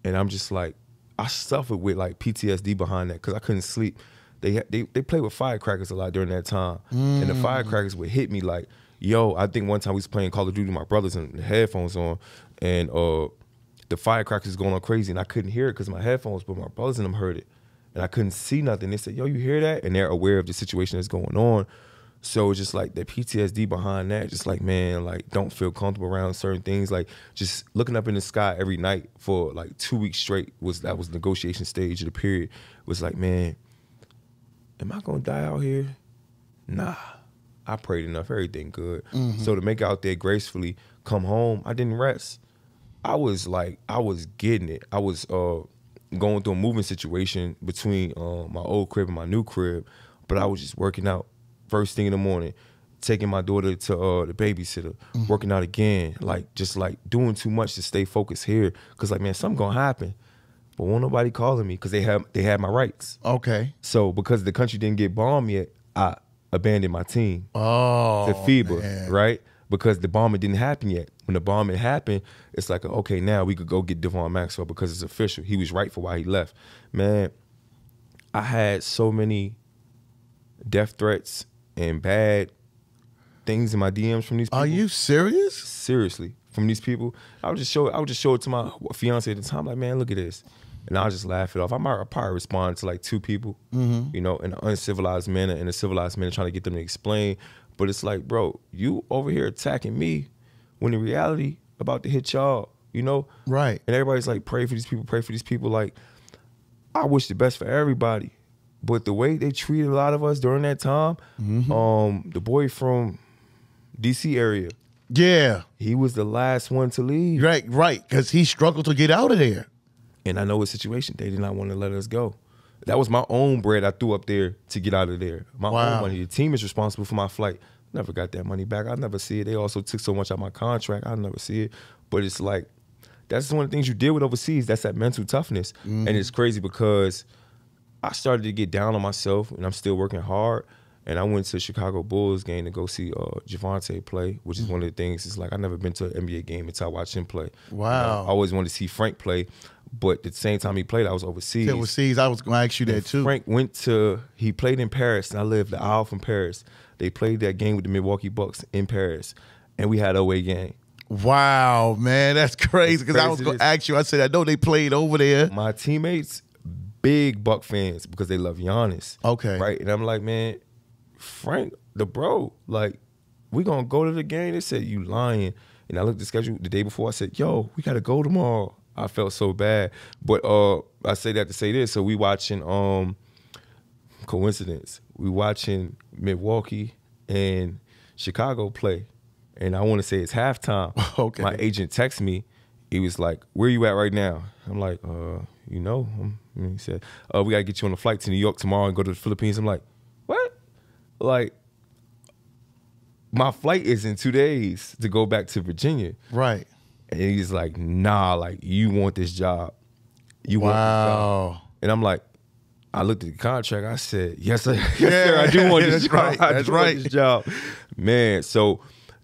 and I'm just like I suffered with like PTSD behind that because I couldn't sleep. They they they play with firecrackers a lot during that time, mm. and the firecrackers would hit me like, yo. I think one time we was playing Call of Duty, my brothers and the headphones on, and uh, the firecrackers going on crazy, and I couldn't hear it because my headphones, but my brothers and them heard it, and I couldn't see nothing. They said, yo, you hear that? And they're aware of the situation that's going on. So it's just like the PTSD behind that, just like man, like don't feel comfortable around certain things. Like just looking up in the sky every night for like two weeks straight was that was negotiation stage of the period. Was like, man, am I gonna die out here? Nah. I prayed enough, everything good. Mm-hmm. So to make out there gracefully, come home, I didn't rest. I was like, I was getting it. I was uh, going through a moving situation between uh, my old crib and my new crib, but I was just working out first thing in the morning, taking my daughter to uh, the babysitter, mm-hmm. working out again, like just like doing too much to stay focused here. Cause like man, something gonna happen. But won't nobody calling me because they have they had my rights. Okay. So because the country didn't get bombed yet, I abandoned my team. Oh. To FIBA, man. right? Because the bombing didn't happen yet. When the bombing happened, it's like okay, now we could go get Du'Vaughn Maxwell because it's official. He was right for why he left. Man, I had so many death threats and bad things in my DMs from these people. Are you serious? Seriously, from these people. I would just show it, I would just show it to my fiance at the time, like, man, look at this. And I'll just laugh it off. I might probably respond to like two people, mm-hmm. you know, in an uncivilized manner, in a civilized manner, trying to get them to explain. But it's like, bro, you over here attacking me when in reality about to hit y'all, you know? Right. And everybody's like, pray for these people, pray for these people. Like, I wish the best for everybody. But the way they treated a lot of us during that time, mm-hmm. um, the boy from DC area, yeah, he was the last one to leave. Right, right, because he struggled to get out of there. And I know his situation; they did not want to let us go. That was my own bread I threw up there to get out of there. My wow. own money. The team is responsible for my flight. Never got that money back. I never see it. They also took so much out of my contract. I never see it. But it's like that's one of the things you deal with overseas. That's that mental toughness, mm-hmm. and it's crazy because I started to get down on myself, and I'm still working hard. And I went to Chicago Bulls game to go see uh, Javonte play, which is mm. one of the things. It's like I never been to an NBA game until I watched him play. Wow! I always wanted to see Frank play, but at the same time he played, I was overseas. Overseas, I was going to ask you that too. Frank went to he played in Paris, and I lived the aisle from Paris. They played that game with the Milwaukee Bucks in Paris, and we had away game. Wow, man, that's crazy. Because I was going to ask you. I said I know they played over there. My teammates big Buck fans because they love Giannis. Okay. Right. And I'm like, man, Frank, the bro, like, we gonna go to the game. They said you lying. And I looked at the schedule the day before. I said, yo, we gotta go tomorrow. I felt so bad. But uh I say that to say this. So we watching um coincidence. We watching Milwaukee and Chicago play. And I want to say it's halftime. *laughs* okay. My agent texts me. He was like, "Where you at right now?" I'm like, "Uh, you know." I'm and he said, "Oh, we gotta get you on a flight to New York tomorrow and go to the Philippines." I'm like, "What?" Like, my flight is in two days to go back to Virginia. Right. And he's like, "Nah, like you want this job? You wow. want?" Wow. And I'm like, I looked at the contract. I said, "Yes, sir. *laughs* yes, sir. I do want this *laughs* job. Right. That's right. this job, man." So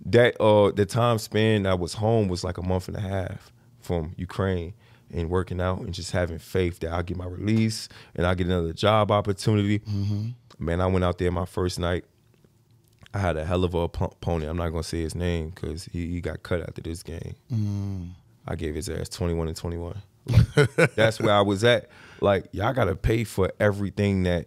that uh, the time span I was home was like a month and a half from Ukraine and working out and just having faith that I'll get my release and I'll get another job opportunity. Mm-hmm. Man, I went out there my first night. I had a hell of a opponent. I'm not gonna say his name because he, he, got cut after this game. Mm. I gave his ass 21 and 21. Like, that's where I was at. Like y'all gotta pay for everything that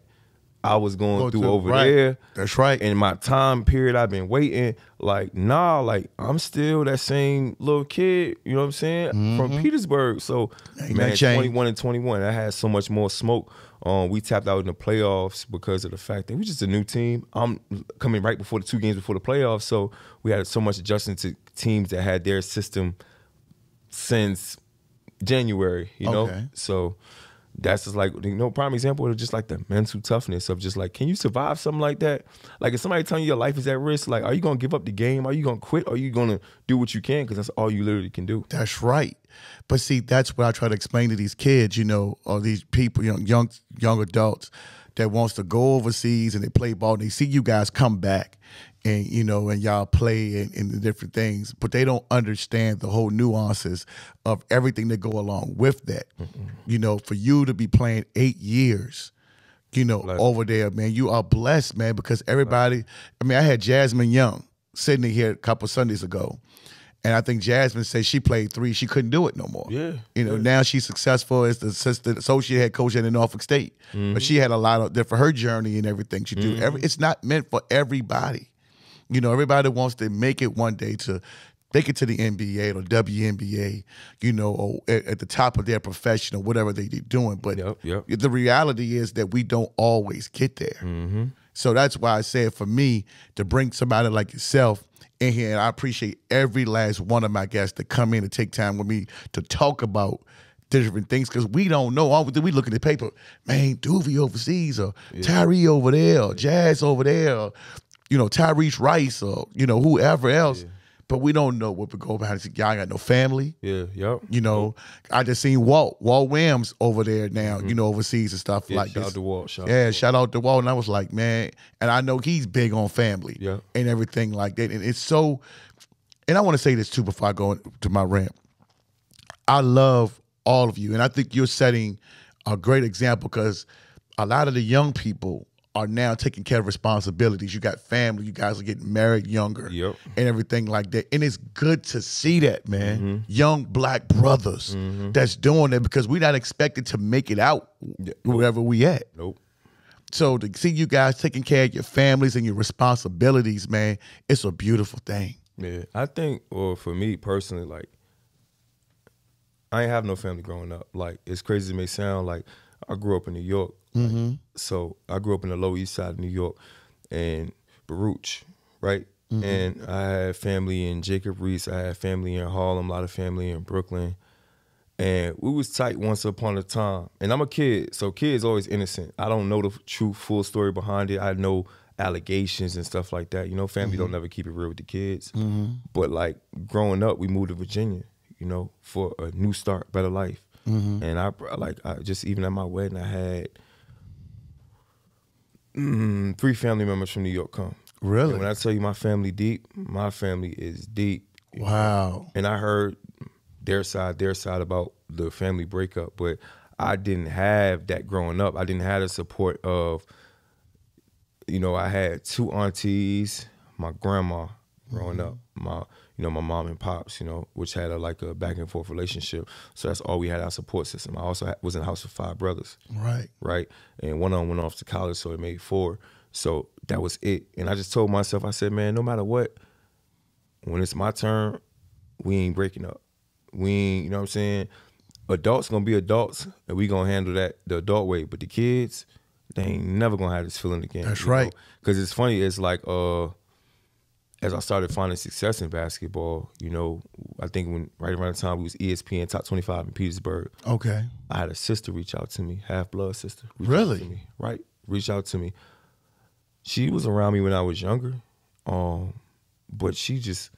I was going Go through to, over right. there. That's right. In my time period, I've been waiting. Like, nah, like I'm still that same little kid, you know what I'm saying? Mm-hmm. From Petersburg. So Ain't man, 21 and 21. I had so much more smoke. Um, we tapped out in the playoffs because of the fact that we just a new team. I'm coming right before the two games before the playoffs. So we had so much adjustment to teams that had their system since January, you know? Okay. So that's just like you know prime example of just like the mental toughness of just like can you survive something like that? Like if somebody telling you your life is at risk like are you gonna give up the game? Are you gonna quit? Are you gonna do what you can? Because that's all you literally can do. That's right. But see, that's what I try to explain to these kids, you know, or these people, young young young adults that wants to go overseas and they play ball and they see you guys come back and you know and y'all play and, and the different things, but they don't understand the whole nuances of everything that go along with that. You know, for you to be playing eight years, you know, Blessed. over there, man, you are blessed, man, because everybody. I mean, I had Jasmine Young sitting here a couple Sundays ago, and I think Jasmine said she played three, she couldn't do it no more. Yeah, you know, now she's successful as the assistant associate head coach at Norfolk State, but she had a lot of there for her journey and everything she do. Mm-hmm. Every it's not meant for everybody. You know, everybody wants to make it one day to make it to the NBA or WNBA, you know, or at, at the top of their profession or whatever they, they're doing. But Yep, yep. the reality is that we don't always get there. Mm-hmm. So that's why I said for me to bring somebody like yourself in here, and I appreciate every last one of my guests to come in and take time with me to talk about different things because we don't know. All we do, we look at the paper, man, Duvee overseas or Tyree over there or Jazz over there, or, you know, Tyrese Rice or, you know, whoever else. But we don't know what we go behind. Y'all got no family. yeah yep You know, I just seen Walt, Walt Williams over there now, you know, overseas and stuff Mm-hmm. yeah, like shout this. out to Walt shout out Yeah, Walt. shout out to Walt. And I was like, man, and I know he's big on family Yeah. and everything like that. And it's so, and I want to say this too before I go to my rant. I love all of you. And I think you're setting a great example because a lot of the young people are now taking care of responsibilities. You got family, you guys are getting married younger Yep. and everything like that. And it's good to see that, man. Mm-hmm. Young black brothers mm-hmm. that's doing it because we're not expected to make it out wherever we at. nope So to see you guys taking care of your families and your responsibilities, man, it's a beautiful thing. Yeah, I think, or for me personally, like I ain't have no family growing up. Like it's crazy as it may sound, like I grew up in New York. Like, mm-hmm. so I grew up in the Lower East Side of New York, and Baruch, right? Mm-hmm. And I had family in Jacob Riis. I had family in Harlem. A lot of family in Brooklyn. And we was tight once upon a time. And I'm a kid, so kids always innocent. I don't know the true full story behind it. I know allegations and stuff like that. You know, family don't mm-hmm. never keep it real with the kids. But like growing up, we moved to Virginia. You know, for a new start, better life. And I like I just even at my wedding, I had mm, three family members from New York come. Really? And when I tell you my family deep, my family is deep. Wow. And I heard their side, their side about the family breakup, but I didn't have that growing up. I didn't have the support of, you know, I had two aunties, my grandma growing up, my, you know, my mom and pops, you know, which had a like a back and forth relationship. So that's all we had our support system. I also was in a house with five brothers Right. right? And one of them went off to college, so it made four. So that was it. And I just told myself, I said, man, no matter what, when it's my turn, we ain't breaking up. We ain't, you know what I'm saying? Adults gonna be adults, and we gonna handle that the adult way. But the kids, they ain't never gonna have this feeling again. That's right. Because it's funny. It's like uh, as I started finding success in basketball, you know, I think when right around the time we was ESPN top 25 in Petersburg, Okay. I had a sister reach out to me, half blood sister. Really? me, right? Reach out to me. She was around me when I was younger, um, but she just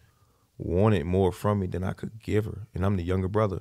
wanted more from me than I could give her, and I'm the younger brother.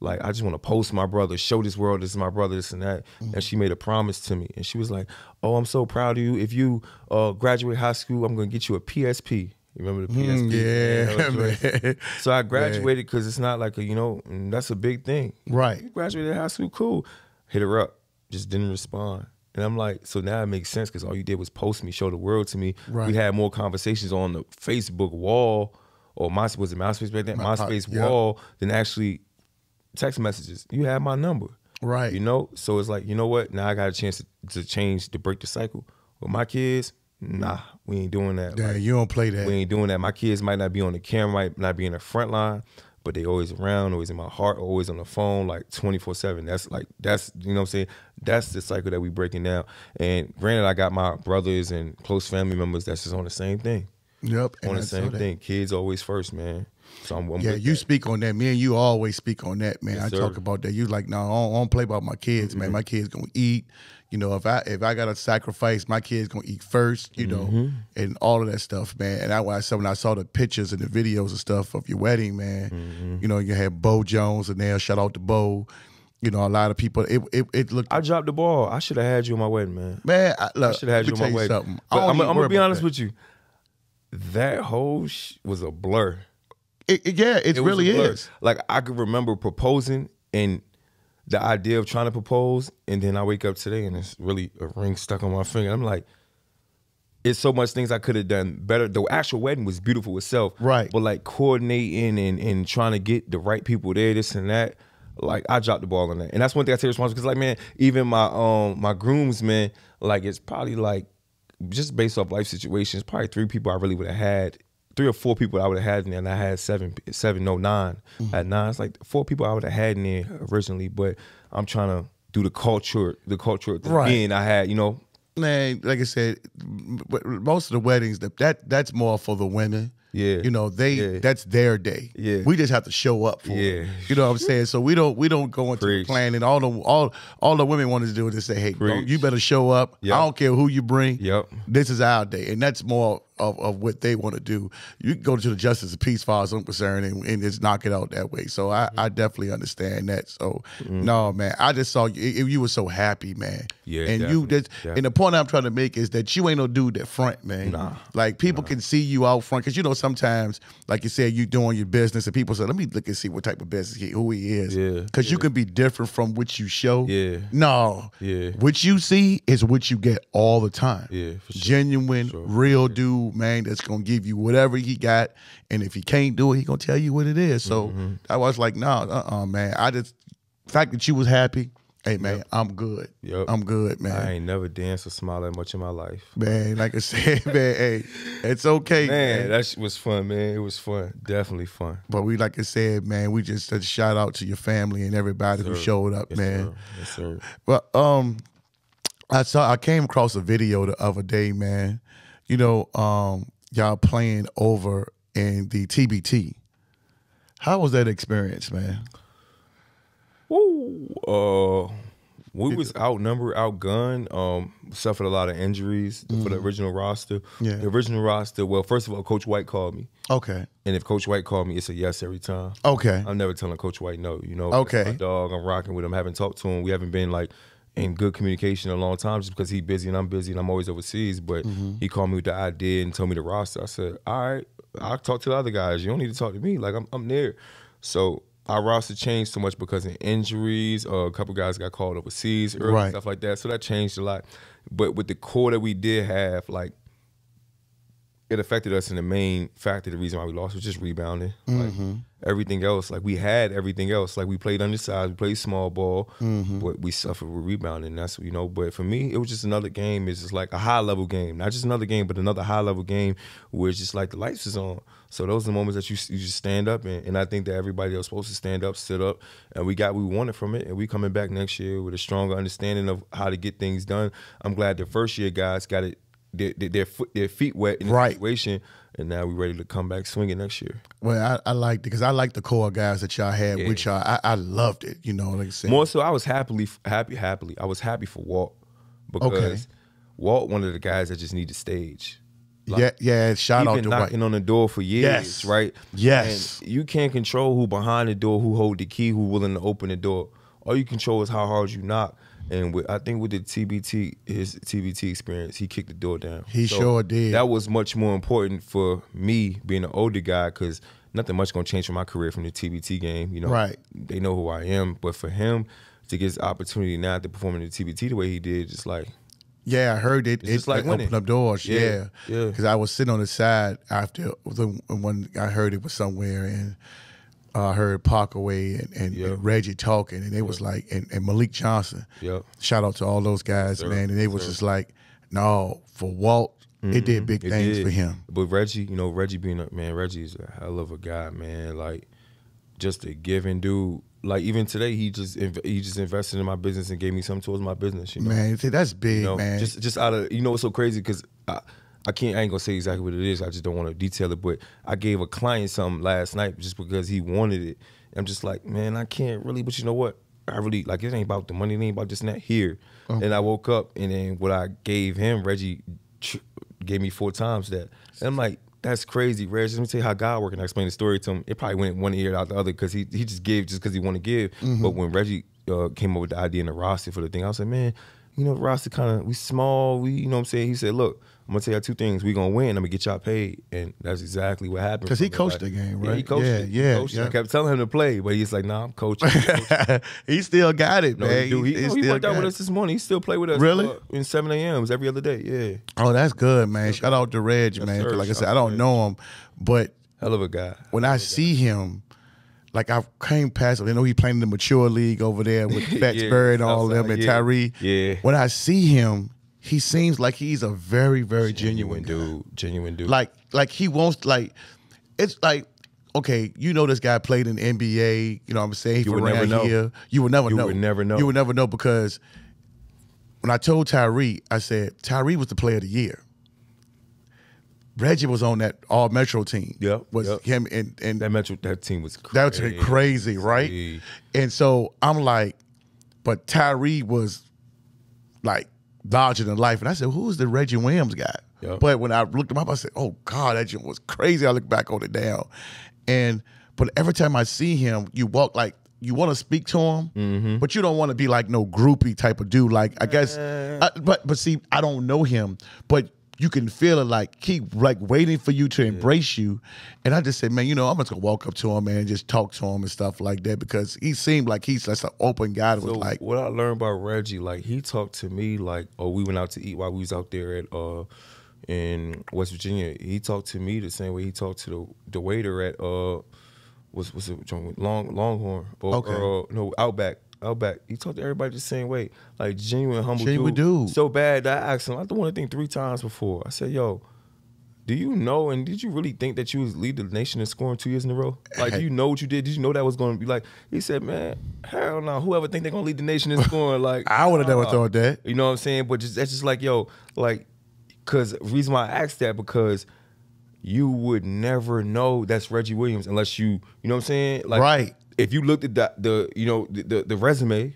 Like I just want to post my brother, show this world this is my brother, this and that. And she made a promise to me, and she was like, "Oh, I'm so proud of you. If you uh, graduate high school, I'm gonna get you a PSP." You remember the PSP? Mm, yeah, *laughs* man. So I graduated because it's not like a you know that's a big thing. Right. You graduated high school, cool. Hit her up, just didn't respond. And I'm like, so now it makes sense because all you did was post me, show the world to me. Right. We had more conversations on the Facebook wall or my was it MySpace back then? My- MySpace wall than actually text messages. You have my number. Right. You know? So it's like, you know what? Now I got a chance to, to change to break the cycle. With my kids, nah, we ain't doing that. Yeah, Like, you don't play that. we ain't doing that. My kids might not be on the camera, might not be in the front line, but they always around, always in my heart, always on the phone, like 24-7. That's like that's you know what I'm saying? That's the cycle that we breaking down. And granted, I got my brothers and close family members that's just on the same thing. Yep. On the same thing. Kids always first, man. So I'm, I'm Yeah, you that. speak on that. Me and you always speak on that, man. Yes, I sir. Mm-hmm. talk about that. You like, no, I don't, I don't play about my kids, man. My kids gonna eat. You know, if I if I gotta sacrifice, my kids gonna eat first. You know, Mm-hmm. and all of that stuff, man. And I I saw when I saw the pictures and the videos and stuff of your wedding, man. Mm-hmm. You know, you had Bo Jones and there. Shout out to Bo. You know, a lot of people. It it, it looked. I dropped the ball. I should have had you on my wedding, man. man, I, look, I should have had you on my you wedding. something. I'm, I'm gonna be honest that. with you. That whole sh- was a blur. It, it- yeah, it, It really is. Like I could remember proposing and the idea of trying to propose, and then I wake up today and it's really a ring stuck on my finger. I'm like, it's so much things I could have done better. The actual wedding was beautiful itself, Right. But like coordinating and and trying to get the right people there, this and that. Like I dropped the ball on that, and that's one thing I take responsibility because, like, man, even my um my groomsmen, like, it's probably like just based off life situations, probably three people I really would have had, three or four people I would have had in there, and I had seven, seven, no nine, Mm-hmm. at nine. It's like four people I would have had in there originally, but I'm trying to do the culture, the culture thing. Right. And I had, you know, man, like I said, most of the weddings that that that's more for the women. Yeah. you know they Yeah. that's their day. Yeah. we just have to show up for Yeah. it. You know what I'm saying? So we don't we don't go into Preach. planning. All the all all the women want to do is just say, hey, bro, you better show up. Yep. I don't care who you bring. Yep. this is our day, and that's more of, of what they want to do. You can go to the justice of peace, far as I'm concerned, and, and just knock it out that way. So I, I definitely understand that. So Mm-hmm. no, man, I just saw you. You you were so happy, man. Yeah, and you just and the point I'm trying to make is that you ain't no dude that front, man. Nah. Like people can see you out front because you know sometimes, like you said, you doing your business and people say, "Let me look and see what type of business he, who he is." Yeah, because you can be different from what you show. Yeah. no, Yeah. what you see is what you get all the time. Yeah, for sure. genuine, Sure, real dude, man. That's gonna give you whatever he got, and if he can't do it, he gonna tell you what it is. So Mm-hmm. I was like, "No, uh, uh man. I just fact that you was happy." Hey man, I'm good. Yep. I'm good, man. I ain't never danced or smiled that much in my life. Man, like I said, *laughs* man, hey, it's okay, Man, man. that was fun, man. It was fun. Definitely fun. But we, like I said, man, we just a shout out to your family and everybody who Sir. showed up, Yes, man. Sir. Yes, sir. Well, um, I saw I came across a video the other day, man. You know, um, y'all playing over in the TBT. How was that experience, man? Woo. Uh, we was outnumbered, outgunned. Um, suffered a lot of injuries for the original roster. Yeah. The original roster. Well, first of all, Coach White called me, Okay, and if Coach White called me, it's a yes every time. okay, I'm never telling Coach White no. You know, Okay. My dog. I'm rocking with him. Haven't talked to him. We haven't been like in good communication a long time, just because he's busy and I'm busy and I'm always overseas. But Mm-hmm. he called me with the idea and told me the roster. I said, all right, I'll talk to the other guys. You don't need to talk to me. Like I'm, I'm there. So our roster changed so much because of injuries. Uh, a couple guys got called overseas early, Right. stuff like that. So that changed a lot. But with the core that we did have, like it affected us in the main factor. The reason why we lost was just rebounding. Like mm-hmm. everything else, like we had everything else. Like we played undersized, we played small ball, mm-hmm. but we suffered with rebounding. That's you know. But for me, it was just another game. It's just like a high level game, not just another game, but another high level game where it's just like the lights is on. So those are the moments that you you just stand up, and, and I think that everybody that was supposed to stand up stood up, and we got what we wanted from it, and we coming back next year with a stronger understanding of how to get things done. I'm glad the first year guys got it their, their, foot, their feet wet in the Right. situation, and now we're ready to come back swinging next year. Well, I, I liked it because I like the core guys that y'all had Yeah. with y'all. I, I loved it. You know, like I said, More so, I was happily happy, happily. I was happy for Walt because Okay. Walt, one of the guys that just need needed stage. yeah, yeah. Shout out to knocking White. on the door for years, Yes. right? Yes. And you can't control who behind the door, who hold the key, who willing to open the door. All you control is how hard you knock. And with, I think with the TBT, his TBT experience, he kicked the door down. He sure did. That was much more important for me being an older guy because nothing much gonna change for my career from the TBT game. You know, Right. They know who I am, but for him to get his opportunity now to perform in the TBT the way he did, just like Yeah, I heard it. It's It just like like opened up doors. Yeah, Yeah, yeah. Because I was sitting on the side after the when I heard it was somewhere, and uh, I heard Parkaway and, and, Yeah. and Reggie talking, and it was like, and, and Malik Johnson. Yep. Shout out to all those guys, Sir, man. And they was just like, no, for Walt, it did big It things did. for him. But Reggie, you know, Reggie being a man, Reggie's a hell of a guy, man. Like just a giving dude. Like even today, he just he just invested in my business and gave me something towards my business. You know, Man, see, that's big, you know, man. just just out of you know what's so crazy because I can't. I ain't gonna say exactly what it is. I just don't want to detail it. But I gave a client something last night just because he wanted it. I'm just like, man, I can't really. But you know what? I really like it. Ain't about the money. It ain't about this and that. Here, Oh. and I woke up and then what I gave him, Reggie tr- gave me four times that. And I'm like, that's crazy, Reggie. Let me tell you how God working. I explained the story to him. It probably went one ear out the other because he he just gave just because he want to give. Mm-hmm. But when Reggie uh, came up with the idea and the roster for the thing, I was like, man, you know, roster kind of we small. We you know what I'm saying. He said, look. I'm gonna tell y'all two things. We gonna win. I'm gonna get y'all paid, and that's exactly what happened. Because he coached the game, Yeah, right? he coached Yeah, it. He yeah, coached it. yeah. I kept telling him to play, but he's like, "Nah, I'm coaching." I'm coaching. *laughs* he still got it, No, man. he do. He, no, he still worked out with it. us this morning. He still play with us. Really? uh, in 7 a.m.s every other day. Yeah, Oh, that's good, man. Shout out to Reg, man. sir. like I said, I don't Reg. know him, but hell of a guy. when I see him, like I came past him, I know he playing in the mature league over there with Fats *laughs* Yeah, Bird and all them Southside, and yeah. Tyree. Yeah. When I see him, he seems like he's a very, very genuine, Genuine dude. Genuine dude. Like, like he wants like it's like. Okay, you know this guy played in the NBA. You know what I'm saying? You would never know. here. You would never You know. would never know. You would never know because when I told Tyree, I said Tyree was the player of the year. Reggie was on that All Metro team. Yep, was yep. him and and that Metro, that team was crazy. that was crazy, right? And so I'm like, but Tyree was like larger than life, and I said, "Who is the Reggie Williams guy?" Yep. But when I looked him up, I said, "Oh God, that was crazy." I look back on it now, and but every time I see him, you walk like you want to speak to him, Mm-hmm. but you don't want to be like no groupie type of dude. Like I guess, Uh. I, but but see, I don't know him, but. You can feel it like keep like waiting for you to embrace you, and I just said, man, you know, I'm just gonna walk up to him, man, and just talk to him and stuff like that because he seemed like he's just an open guy that was like, what I learned about Reggie, like he talked to me like, oh, we went out to eat while we was out there at uh in West Virginia. He talked to me the same way he talked to the the waiter at uh what's what's it? Long Longhorn or, Okay. or, uh, no Outback. Outback. He talked to everybody the same way, like genuine, humble Genuine dude. dude. So bad that I asked him. I done one thing three times before. I said, "Yo, do you know and did you really think that you was lead the nation in scoring two years in a row? Like, do you know what you did? Did you know that was going to be like? He said, "Man, hell no. Whoever think they're gonna lead the nation in *laughs* scoring, like I would have never nah." thought that. You know what I'm saying? But just that's just like, yo, like, cause reason why I asked that because you would never know that's Reggie Williams unless you, you know what I'm saying? Like, Right. If you looked at the, the you know, the, the, the resume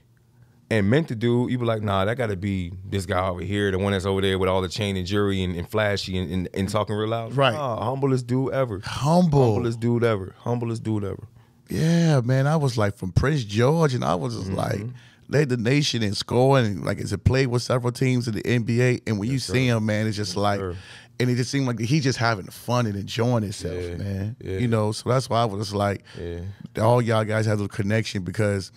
and meant to do, you'd be like, nah, that got to be this guy over here, the one that's over there with all the chain and jewelry and, and flashy and, and, and talking real loud. Right. Nah, humblest dude ever. Humble. Humblest dude ever. Humblest dude ever. Yeah, man. I was like from Prince George, and I was just mm-hmm. like led the nation in scoring. Like as a played with several teams in the NBA, and when you see him, man, it's just like, sir. And it just seemed like he just having fun and enjoying himself, Yeah, man. yeah. You know, so that's why I was like, Yeah. all y'all guys have a connection because.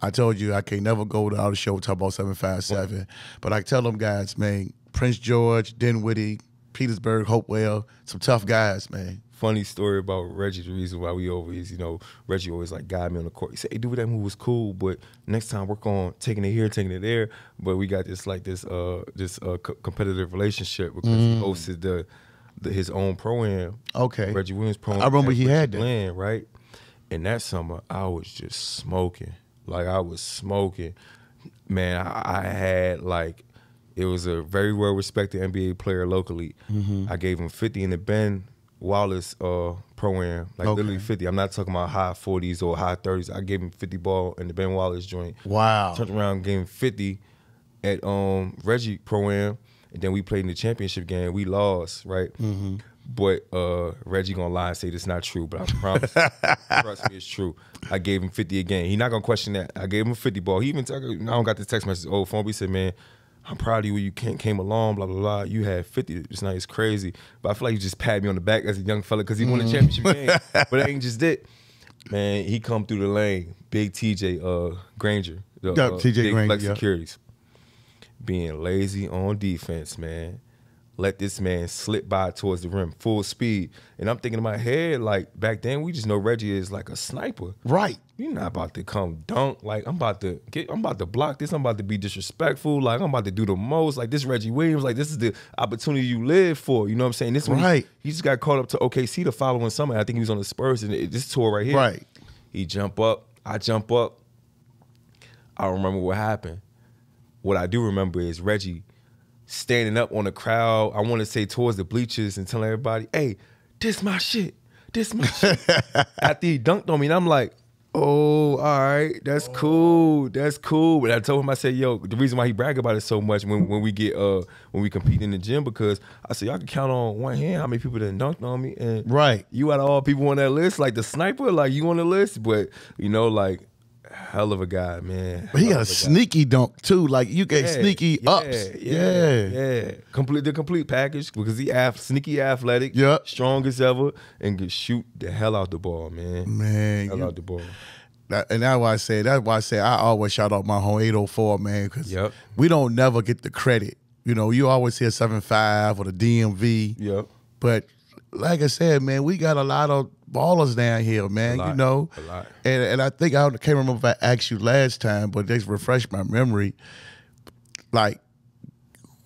I told you I can't never go to our show and talk about seven five seven, but I tell them guys, man, Prince George, Dinwiddie, Petersburg, Hopewell, some tough guys, man. Funny story about Reggie. The reason why we always, you know, Reggie always like guide me on the court. He said, "Hey, dude, that move was cool, but next time work on taking it here, taking it there." But we got this like this uh this uh co- competitive relationship because he hosted the, the his own pro am. Okay. Reggie Williams pro. I remember he had that. Glen, right? And that summer, I was just smoking. Like I was smoking. Man, I, I had like it was a very well respected NBA player locally. Mm-hmm. I gave him 50 in the Ben Wallace uh pro am, like Okay. literally 50. I'm not talking about high 40s or high 30s. I gave him 50 ball in the Ben Wallace joint. Wow. Turned around, gave him 50 at um Reggie pro am, and then we played in the championship game. We lost, right? Mm-hmm. But uh Reggie gonna lie and say this not true, but I promise, *laughs* trust me, it's true. I gave him 50 again. He not gonna question that. I gave him a 50 ball. He even took, I don't got the text message. Oh, phone. He said, man. I'm proud of you. You came, came along, blah blah blah. You had 50 It's night. It's crazy, but I feel like you just pat me on the back as a young fella because he won Mm-hmm. the championship game. But that ain't just it, man. He come through the lane, big TJ uh, Granger, the, uh, TJ big Granger, Flex yeah. Securities, being lazy on defense, man. Let this man slip by towards the rim, full speed. And I'm thinking in my head, like back then, we just know Reggie is like a sniper. Right. You're not about to come dunk. Like I'm about to get. I'm about to block this. I'm about to be disrespectful. Like I'm about to do the most. Like this Reggie Williams. Like this is the opportunity you live for. You know what I'm saying? This one, Right. He, just got called up to OKC the following summer. I think he was on the Spurs and it, this tour right here. Right. He jump up. I jump up. I don't remember what happened. What I do remember is Reggie standing up on the crowd. I want to say towards the bleachers and telling everybody, "Hey, this my shit. This my shit." *laughs* After he dunked on me, and I'm like, "Oh, all right, that's cool, that's cool." But I told him, I said, "Yo, the reason why he brag about it so much when when we get uh when we compete in the gym because I said y'all can count on one hand how many people that dunked on me and Right. you out of all people on that list, like the sniper, like you on the list, but you know, like hell of a guy, man. But he got a guy. sneaky dunk too. Like you get Yeah, sneaky yeah, ups. Yeah, Yeah. yeah, Complete the complete package because he ath- sneaky athletic, Yeah. strong as ever, and can shoot the hell out the ball, man. Man, Hell you- out the ball. that, and that's why I say that's why I say I always shout out my home 804 man because Yep. we don't never get the credit. You know, you always hear seven five or the DMV, Yep. but like I said, man, we got a lot of ballers down here, man. lot, you know, a lot. and and I think I can't remember if I asked you last time, but just refresh my memory. Like,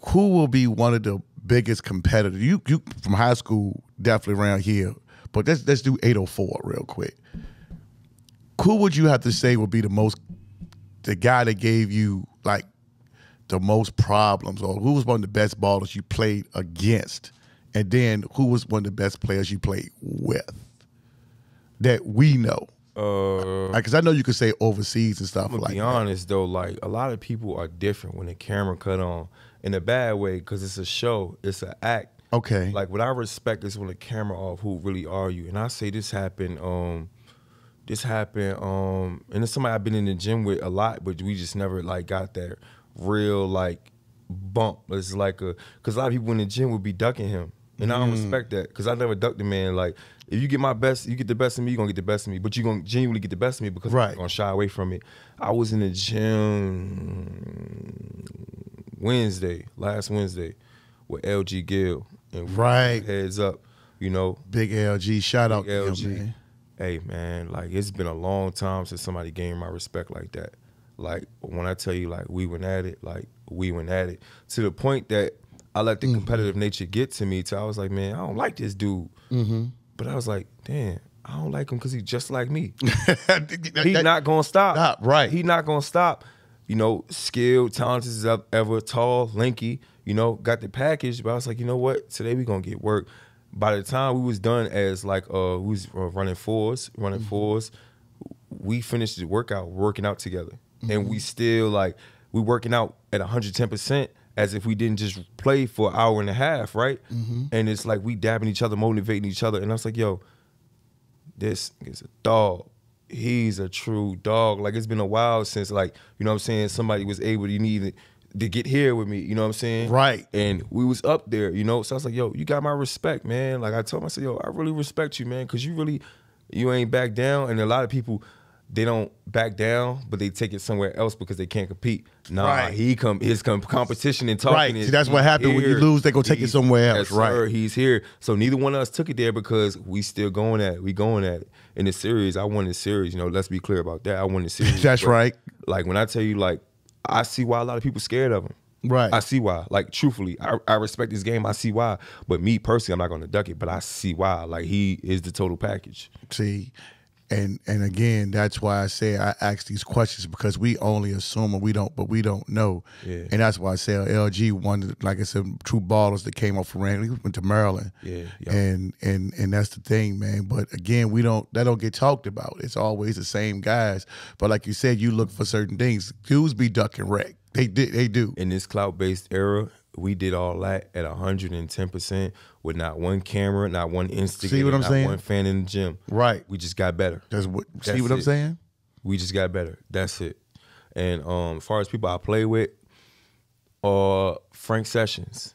who will be one of the biggest competitors? You you from high school, definitely around here. But let's let's do 804 real quick. Who would you have to say would be the most the guy that gave you like the most problems, or who was one of the best ballers you played against, and then who was one of the best players you played with that we know? Uh, Because I know you could say overseas and stuff I'm gonna like be that. honest though, like a lot of people are different when the camera cut on in a bad way because it's a show, it's an act. Okay. Like what I respect is when the camera off, who really are you? And I say this happened, um, this happened, um, and it's somebody I've been in the gym with a lot, but we just never like got that real like bump. It's like a because a lot of people in the gym would be ducking him, and I don't respect that because I never ducked the man. Like if you get my best, you get the best of me, you are gonna get the best of me, but you are gonna genuinely get the best of me because I'm Right. gonna shy away from it. I was in the gym Wednesday, last Wednesday, with LG Gill, and Right. heads up, you know, Big LG, shout out Big to LG. him, man. Hey man, like it's been a long time since somebody gained my respect like that. Like when I tell you, like we went at it, like we went at it to the point that I let the Mm-hmm. competitive nature get to me. So I was like, man, I don't like this dude. Mm-hmm. But I was like, damn, I don't like him because he's just like me. *laughs* He He not gonna stop. Stop, right. He not gonna stop. You know, skilled, talented as ever, tall, lanky. You know, got the package. But I was like, you know what? Today we gonna get work. By the time we was done as like uh, we was uh, running fours, running Mm-hmm. fours, we finished the workout, working out together, and Mm-hmm. we still like we working out at 110 percent as if we didn't just play for an hour and a half, right? Mm-hmm. And it's like we dabbing each other, motivating each other, and I was like, yo, this is a dog. He's a true dog. Like it's been a while since like, you know what I'm saying, somebody was able to need to get here with me, you know what I'm saying? Right. And we was up there, you know. So I was like, yo, you got my respect, man. Like I told him, I said, yo, I really respect you, man, because you really you ain't back down. And a lot of people they don't back down, but they take it somewhere else because they can't compete. Nah, Right. he come his com- competition and talking. Right. is See, that's what happened happen when you lose, they gonna take it somewhere else. yes, Right. sir, he's here. So neither one of us took it there because we still going at it. We going at it. In the series, I won the series. You know, let's be clear about that. I won the series. *laughs* That's But, right. Like when I tell you, like I see why a lot of people scared of him. Right. I see why. Like truthfully, I, I respect this game. I see why. But me personally, I'm not going to duck it. But I see why. Like he is the total package. See, and and again, that's why I say I ask these questions because we only assume and we don't, but we don't know. Yeah. And that's why I say LG one, like I said, true ballers that came off from Rand. He went to Maryland. Yeah, yeah. And and and that's the thing, man. But again, we don't that don't get talked about. It's always the same guys. But like you said, you look for certain things. Dudes be ducking wreck. They did. They do. In this cloud based era, we did all that at 110 percent with not one camera, not one instigator, what I'm not saying? one fan in the gym. Right. We just got better. That's what. see That's what I'm saying? We just got better. That's it. And um, as far as people I play with, uh, Frank Sessions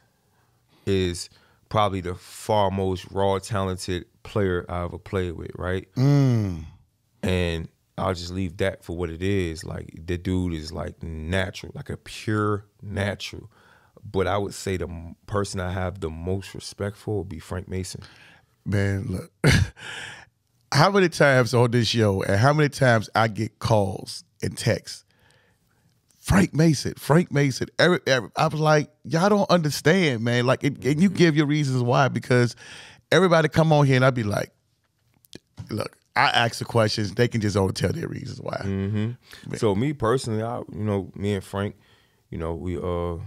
is probably the far most raw talented player I ever played with, right? Mm. And I'll just leave that for what it is. Like the dude is like natural, like a pure natural. But I would say the person I have the most respect for would be Frank Mason. Man, look. *laughs* how many times on this show and how many times I get calls and texts? Frank Mason, Frank Mason. Every, every, I was like, y'all don't understand, man. Like, it, and you give your reasons why because everybody come on here and I'd be like, look, I ask the questions, they can just only tell their reasons why. Mm-hmm. So me personally, I you know me and Frank, you know we uh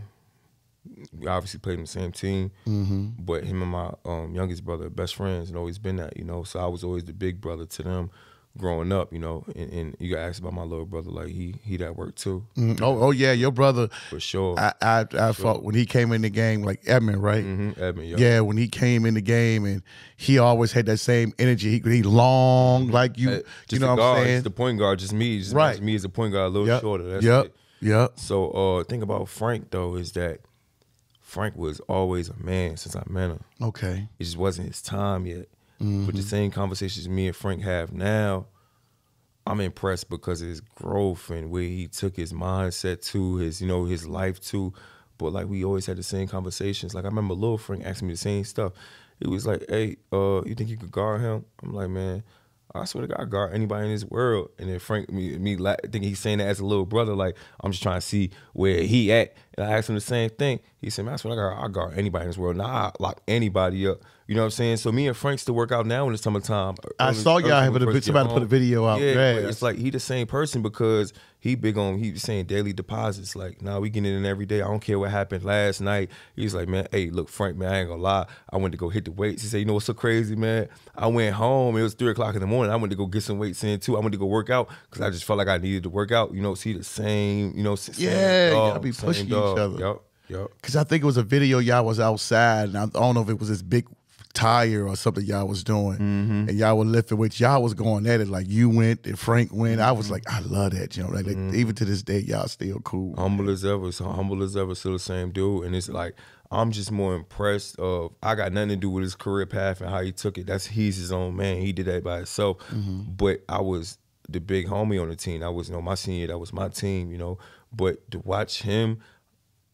we obviously played in the same team, Mm-hmm. but him and my um, youngest brother, are best friends, and always been that, you know. So I was always the big brother to them growing up, you know. And, and you got asked about my little brother, like he he that work too, Mm, Oh, oh yeah, your brother. for sure. I I, I fought when he came in the game, like Edmund, right? hmm Edmund, yeah. Yeah, when he came in the game, and he always had that same energy. He, he long like you. You know what guard, I'm saying? just the point guard, just me, just Right. right. me as a point guard, a little Yep. shorter. That's yep. it. Yep. So uh thing about Frank though is that Frank was always a man since I met him. Okay. It just wasn't his time yet. But Mm-hmm. the same conversations me and Frank have now, I'm impressed because of his growth and where he took his mindset to, his, you know, his life to. But like we always had the same conversations. Like I remember Lil Frank asking me the same stuff. It was like, hey, uh, you think you could guard him? I'm like, man, I swear to God, I guard anybody in this world. And then Frank, me, me la- think he's saying that as a little brother, like I'm just trying to see where he at. And I asked him the same thing. He said, man, I swear to God, I guard anybody in this world. Now I lock anybody up. You know what I'm saying? So me and Frank still work out now in the summertime. I Early- saw y'all having a first get somebody put a video out. Yeah, but it's like he the same person because he big on he was saying daily deposits. Like, nah, we getting in every day. I don't care what happened last night. He's like, man, hey, look, Frank, man, I ain't gonna lie. I went to go hit the weights. He said, you know what's so crazy, man? I went home. It was three o'clock in the morning. I went to go get some weights in too. I went to go work out because I just felt like I needed to work out. You know, see the same, you know, same Yeah, y'all dog, be pushing each other. Yup, yup. Cause I think it was a video y'all was outside, and I don't know if it was this big tire or something y'all was doing, Mm-hmm. and y'all were lifting weights. Y'all was going at it like you went and Frank went. I was Mm-hmm. like, I love that, you know. Like, like, even to this day, y'all still cool. humble as ever, so humble as ever, still the same dude. And it's like I'm just more impressed of I got nothing to do with his career path and how he took it. That's he's his own man. He did that by himself. But I was the big homie on the team. I was, you know, my senior, that was my team, you know. But to watch him,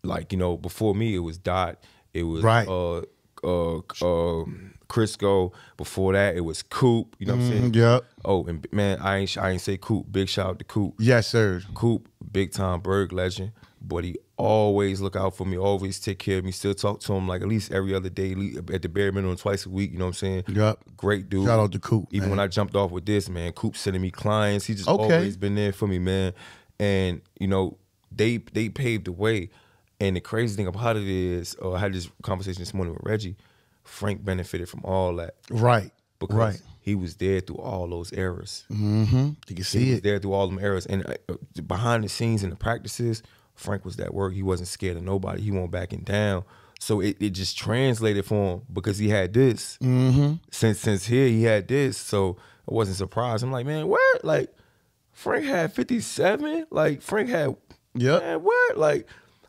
like, you know, before me it was Dot, it was Right. uh uh uh Crisco. Before that, it was Coop. You know what I'm saying? Mhm, yep. Oh, and man, I ain't I ain't say Coop. Big shout out to Coop. Yes, sir. Coop, big time Berg legend, but he always look out for me, always take care of me. Still talk to him like at least every other day, at the bare minimum twice a week. You know what I'm saying? Yep. Great dude. Shout out to Coop, Even man. when I jumped off with this, man, Coop sending me clients. He just Okay. always been there for me, man. And you know, they they paved the way. And the crazy thing about it is, uh, I had this conversation this morning with Reggie. Frank benefited from all that Right. because right. he was there through all those errors Mm-hmm. You can he see was it. there through all them errors. And uh, behind the scenes in the practices, Frank was that work. He wasn't scared of nobody. He won't backing down. So it, it just translated for him because he had this. Mm-hmm. Since since here he had this. So I wasn't surprised. I'm like, man, where? Like Frank had 57. Like Frank had Yep. Man, where? Like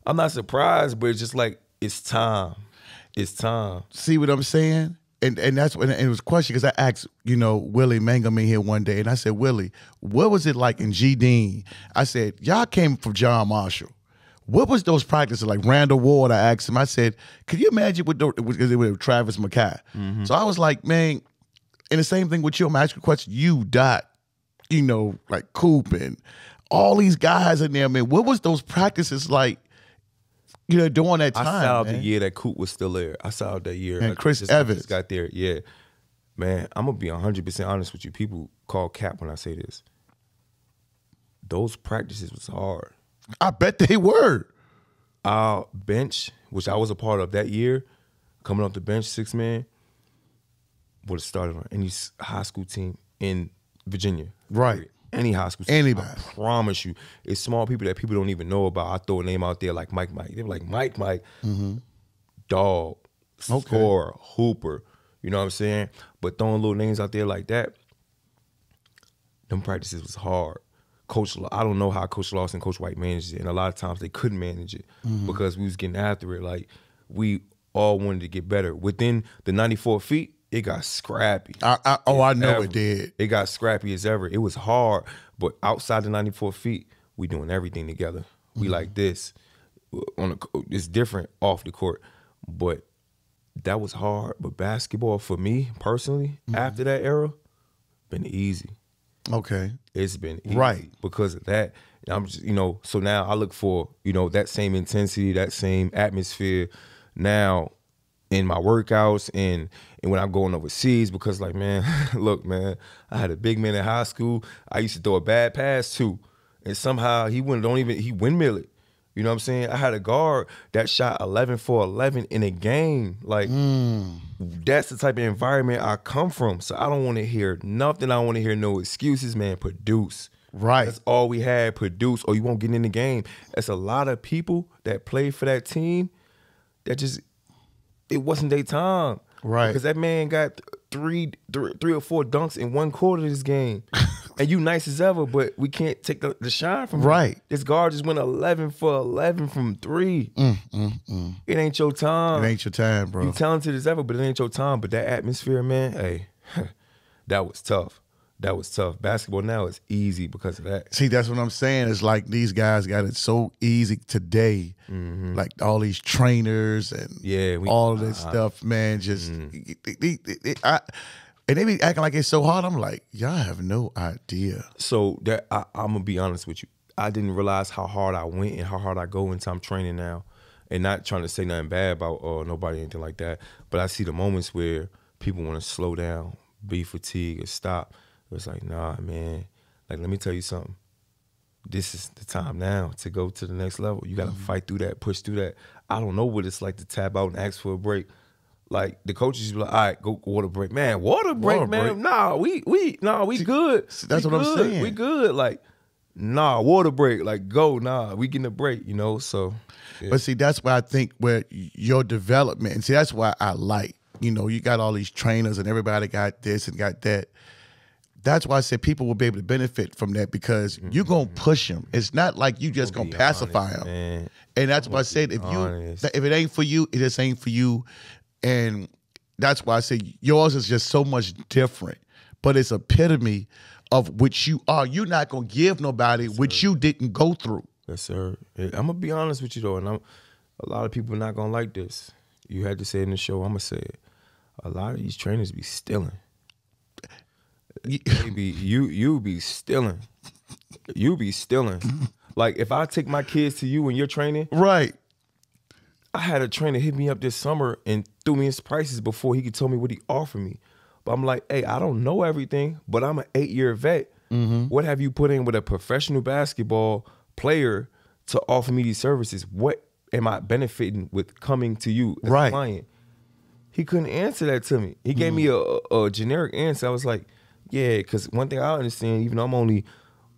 I'm not surprised, but it's just like it's time. It's time. See what I'm saying? And and that's when and it was a question because I asked, you know, Willie Mangum in here one day, and I said, Willie, what was it like in G Dean? I said, y'all came from John Marshall. What was those practices like? Randall Ward, I asked him. I said, could you imagine with, the, with, with Travis McKay? Mm-hmm. So I was like, man, and the same thing with you. I'm asking a question. You dot, you know, like Coop and all these guys in there, man. What was those practices like? You know, during that time. I saw man? the year that Coop was still there. I saw that year. And Chris just- I just Evans. got there. Yeah, man. I'm gonna be 100 percent honest with you. People call cap when I say this. Those practices was hard. I bet they were. Our bench, which I was a part of that year, coming off the bench, six man, would have started on any high school team in Virginia. Right. Any high school. Anybody. I promise you. It's small people that people don't even know about. I throw a name out there like Mike Mike. They were like, Mike Mike, mm-hmm. dog, Okay. scorer, hooper. You know what I'm saying? But throwing little names out there like that, them practices was hard. Coach, I don't know how Coach Lawson, Coach White managed it, and a lot of times they couldn't manage it mm-hmm. because we was getting after it. Like we all wanted to get better. Within the 94 feet, it got scrappy. I, I, oh, I know Ever. it did. It got scrappy as ever. It was hard, but outside the 94 feet, we doing everything together. We mm-hmm. like this. Uh, on the, it's different off the court, but that was hard. But basketball for me personally, mm-hmm. after that era, been easy. Okay. It's been easy Right. because of that. I'm just you know so now I look for you know that same intensity, that same atmosphere now in my workouts and and when I'm going overseas because like man, *laughs* look man, I had a big man in high school. I used to throw a bad pass too, and somehow he wouldn't don't even he windmill it. You know what I'm saying? I had a guard that shot 11 for 11 in a game. Like Mm. that's the type of environment I come from. So I don't want to hear nothing. I don't want to hear no excuses, man. Produce. Right. That's all we had. Produce, or you won't get in the game. That's a lot of people that play for that team that just it wasn't their time. Right. Because that man got three, three, three or four dunks in one quarter of this game. *laughs* and you nice as ever, but we can't take the, the shine from him. Right. This guard just went 11 for 11 from three. Mm, mm, mm. It ain't your time. It ain't your time, bro. You talented as ever, but it ain't your time. But that atmosphere, man, hey, *laughs* that was tough. That was tough. Basketball now is easy because of that. See, that's what I'm saying. It's like these guys got it so easy today. Like all these trainers and Mm-hmm. Yeah, we- all this uh, stuff, man. Just mm-hmm. it- it- it- I, and they be acting like it's so hard. I'm like, y'all have no idea. So that I, I'm gonna be honest with you. I didn't realize how hard I went and how hard I go into I'm training now, and not trying to say nothing bad about or nobody or anything like that. But I see the moments where people want to slow down, be fatigued, or stop. It's like, nah, man. Like, let me tell you something. This is the time now to go to the next level. You got to mm-hmm. fight through that, push through that. I don't know what it's like to tap out and ask for a break. Like the coaches be like, all right, go water break, man. Water break, Water man. break. Nah, we we nah, we good. that's We what I'm saying. We good. Like, nah, water break. Like, go, nah, we getting a break, you know. So yeah. But see, that's why I think where your development, and see, that's why I like, you know, you got all these trainers and everybody got this and got that. That's why I said people will be able to benefit from that because mm-hmm. you're gonna push them. It's not like you just gonna pacify honest, them. man. And that's why I said if you if it ain't for you, it just ain't for you. And that's why I say yours is just so much different. But it's epitome of which you are. You're not gonna give nobody which you didn't go through. Yes, sir. I'm gonna be honest with you though, and I'm a lot of people are not gonna like this. You had to say in the show. I'm gonna say it. A lot of these trainers be stealing. Be you you be stealing. You be stealing. Like if I take my kids to you and you're training, Right. I had a trainer hit me up this summer and threw me his prices before he could tell me what he offered me. But I'm like, hey, I don't know everything, but I'm an eight year vet. Mm-hmm. What have you put in with a professional basketball player to offer me these services? What am I benefiting with coming to you as Right. a client? He couldn't answer that to me. He gave me mm-hmm. a, a generic answer. I was like, yeah, because one thing I understand, even though I'm only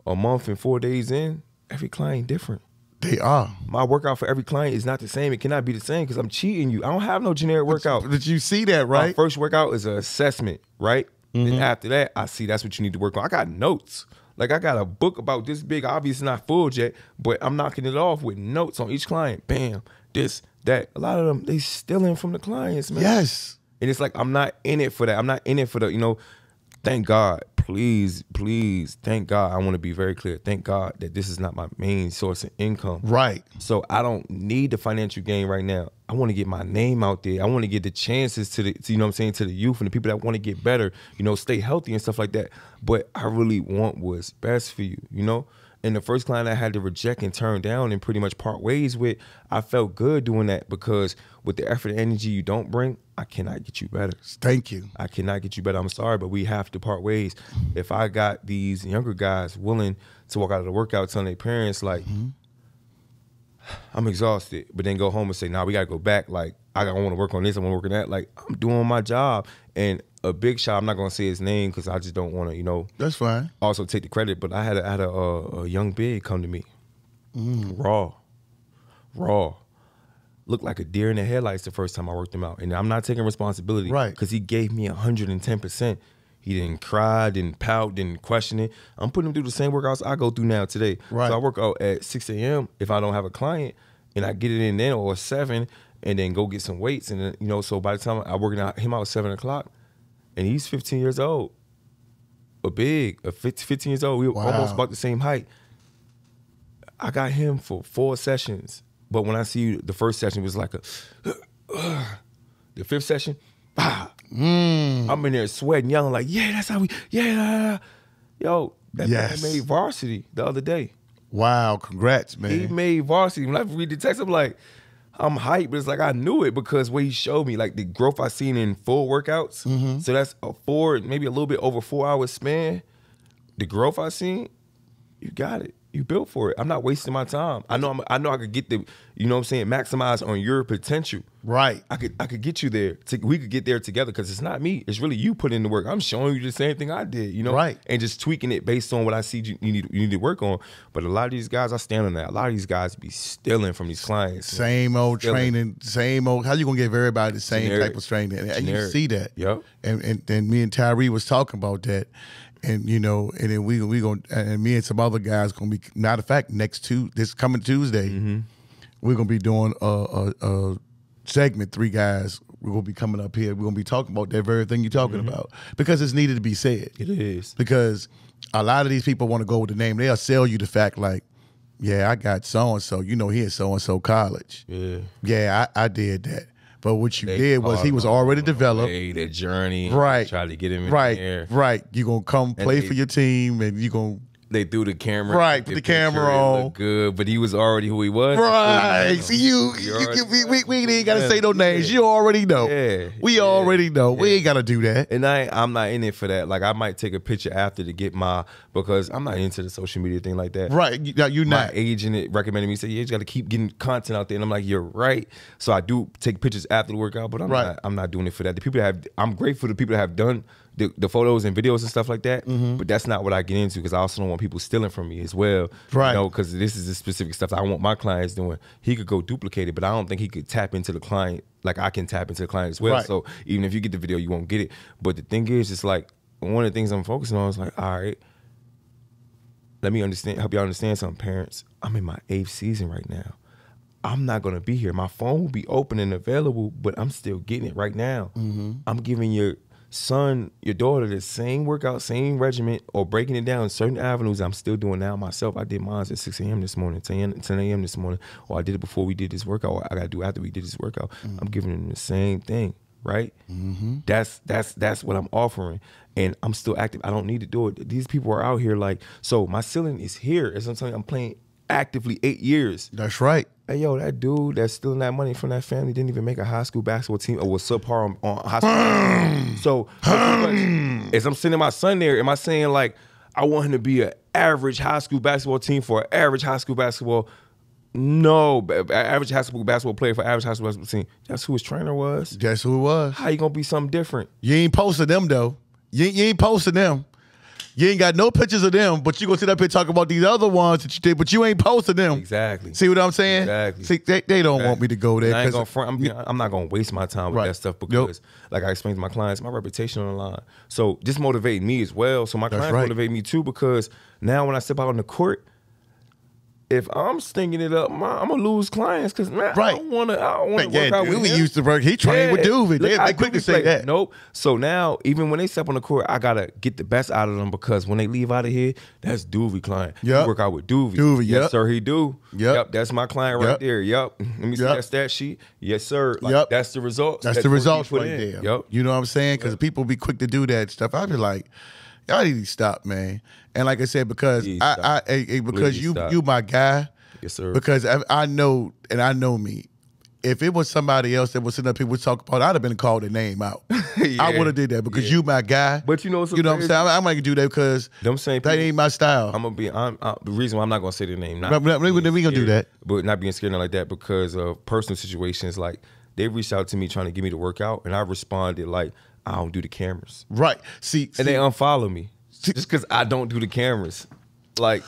a month and four days in, every client different They are. my workout for every client is not the same. It cannot be the same because I'm cheating you. I don't have no generic workout. Did you see that, My right? first workout is an assessment, right? Mm-hmm. And after that, I see that's what you need to work on. I got notes. Like I got a book about this big, obviously not full yet, but I'm knocking it off with notes on each client. Bam, this, that. A lot of them they stealing from the clients, man. yes. And it's like I'm not in it for that. I'm not in it for the, you know, thank God. Please, please, thank God. I want to be very clear. Thank God that this is not my main source of income. Right. So I don't need the financial gain right now. I want to get my name out there. I want to get the chances to the, to, you know what I'm saying, to the youth and the people that want to get better, you know, stay healthy and stuff like that. But I really want what's best for you, you know? And the first client I had to reject and turn down and pretty much part ways with, I felt good doing that because with the effort and energy you don't bring, I cannot get you better. Thank you. I cannot get you better. I'm sorry, but we have to part ways. If I got these younger guys willing to walk out of the workout telling their parents like, mm-hmm. I'm exhausted, but then go home and say, "Nah, we gotta go back." Like, I want to work on this. I want to work on that. Like, I'm doing my job. And a big shot. I'm not gonna say his name because I just don't want to, you know, That's fine. also take the credit. But I had a, I had a, a, a young big come to me, mm. raw, raw, looked like a deer in the headlights the first time I worked him out, and I'm not taking responsibility, Right. Because he gave me 110. percent He didn't cry, didn't pout, didn't question it. I'm putting him through the same workouts I go through now today. Right. So I work out at 6 a.m. if I don't have a client, and I get it in then or seven, and then go get some weights, and then, you know. So by the time I work out him out at seven o'clock, and he's 15 years old a big, a 15 15 years old. We were Wow. almost about the same height. I got him for four sessions, but when I see you, the first session was like a, *sighs* the fifth session, bah, Mm. I'm in there sweating, yelling like, "Yeah, that's how we, yeah, nah, nah." yo." That Yes. man made varsity the other day. Wow. Congrats, man! He made varsity. When I read the text, I'm like, I'm hyped, but it's like I knew it because what he showed me, like the growth I seen in full workouts. Mm-hmm. So that's a four, maybe a little bit over four hour span. The growth I seen, you got it. You built for it. I'm not wasting my time. I know I'm, I know I could get the, you know what I'm saying, maximize on your potential. Right. I could I could get you there. To, we could get there together because it's not me. It's really you putting in the work. I'm showing you the same thing I did, you know, Right. And just tweaking it based on what I see you, you need you need to work on. But a lot of these guys, I stand on that. A lot of these guys be stealing from these clients. Same old Feeling. training, same old. How you gonna give everybody the same Generic. type of training? And you see that. Yep. And and then me and Tyree was talking about that, and you know, and then we we gonna and me and some other guys gonna be. Matter of fact, next two this coming Tuesday, Mm-hmm. we're gonna be doing a, a, a segment. Three guys. We're gonna be coming up here. We're gonna be talking about that very thing you're talking Mm-hmm. about because it's needed to be said It is. because a lot of these people want to go with the name. They'll sell you the fact like, yeah, I got so and so. You know, he at so and so college. Yeah. Yeah, I, I did that. But what you They did was he was already developed. way, the journey, Right. Try to get him in Right, there. right. You gonna come play they- for your team, and you gonna They threw the camera, Right, put the camera on. good, but he was already who he was. right. You you, you, you- we, we, ain't gotta say no names. yeah. You already know. Yeah, we yeah, already know. We ain't gotta do that. And I, I'm not in it for that. Like I might take a picture after to get my because I'm not into the social media thing like that. Right? You, you're My not. agent it recommended me say, "Yeah, you got to keep getting content out there." And I'm like, "You're right." So I do take pictures after the workout, but I'm Right. not. I'm not doing it for that. The people that have, I'm grateful to the people that have done the, the photos and videos and stuff like that. Mm-hmm. But that's not what I get into because I also don't want people stealing from me as well. Right. You know, because this is the specific stuff I want my clients doing. He could go duplicate it, but I don't think he could tap into the client like I can tap into the client as well. Right. So even if you get the video, you won't get it. But the thing is, it's like one of the things I'm focusing on is like, all right, let me understand, help y'all understand something, parents. I'm in my eighth season right now. I'm not gonna be here. My phone will be open and available, but I'm still getting it right now. I'm giving your son, your daughter, the same workout, same regimen, or breaking it down in certain avenues. I'm still doing now myself. I did mine at 6 a.m. this morning, 10 a.m. 10 a.m. this morning, or I did it before we did this workout. Or I gotta do after we did this workout. I'm mm-hmm. giving them the same thing, right? Mm-hmm. That's that's that's what I'm offering, and I'm still active. I don't need to do it. These people are out here like so. My ceiling is here. As I'm telling you, I'm playing actively eight years. That's right. Hey yo, that dude that's stealing that money from that family didn't even make a high school basketball team or was subpar on, on high school. so as I'm sending my son there, am I saying like I want him to be an average high school basketball team for an average high school basketball? No, average high school basketball player for average high school basketball team. That's who his trainer was. That's who it was. How you gonna be something different? You ain't posting them though. You, you ain't posting them. You ain't got no pictures of them, but you gonna sit up here talk about these other ones that you did, but you ain't posting them. Exactly. See what I'm saying? Exactly. See, they, they don't want me to go there. I ain't gonna front, I'm, I'm not gonna waste my time with Right. that stuff Yep. because, like I explained to my clients, my reputation on the line. So this motivated me as well. So my That's clients right. motivate me too because now when I step out on the court, if I'm stinking it up, my, I'm gonna lose clients because man, I don't wanna, I don't wanna Man, yeah, work out with him. used to work. He trained with Duvee. Look They, how they quick to say that. Nope. So now, even when they step on the court, I gotta get the best out of them because when they leave out of here, that's Duvee client. Yeah, work out with Duvee. Duvee, yes, yep. sir, he do. Yep. That's my client right Yep. there. Yep. Let me see that stat sheet. Yes, sir. Like, Yep. That's the results. That's that the results put right in. there. Yep. You know what I'm saying? Because people be quick to do that stuff. I'd be like, y'all need to stop, man. And like I said, because I. I, eh, because Please you, stop. you my guy. Yes, sir. Because I, I know, and I know me. If it was somebody else that was sitting up here would talk about, I'd have been called their name out. *laughs* I would have did that because Yeah. you my guy. But you know you know what I'm saying? I, I might do that because Them same that people- ain't my style. I'm gonna be. I'm, i the reason why I'm not gonna say their name. Not No, no, we- we gonna do that. but not being scared like that because of personal situations. Like they reached out to me trying to get me to work out, and I responded like, "I don't do the cameras," right. See, and see they unfollow me just because I don't do the cameras. Like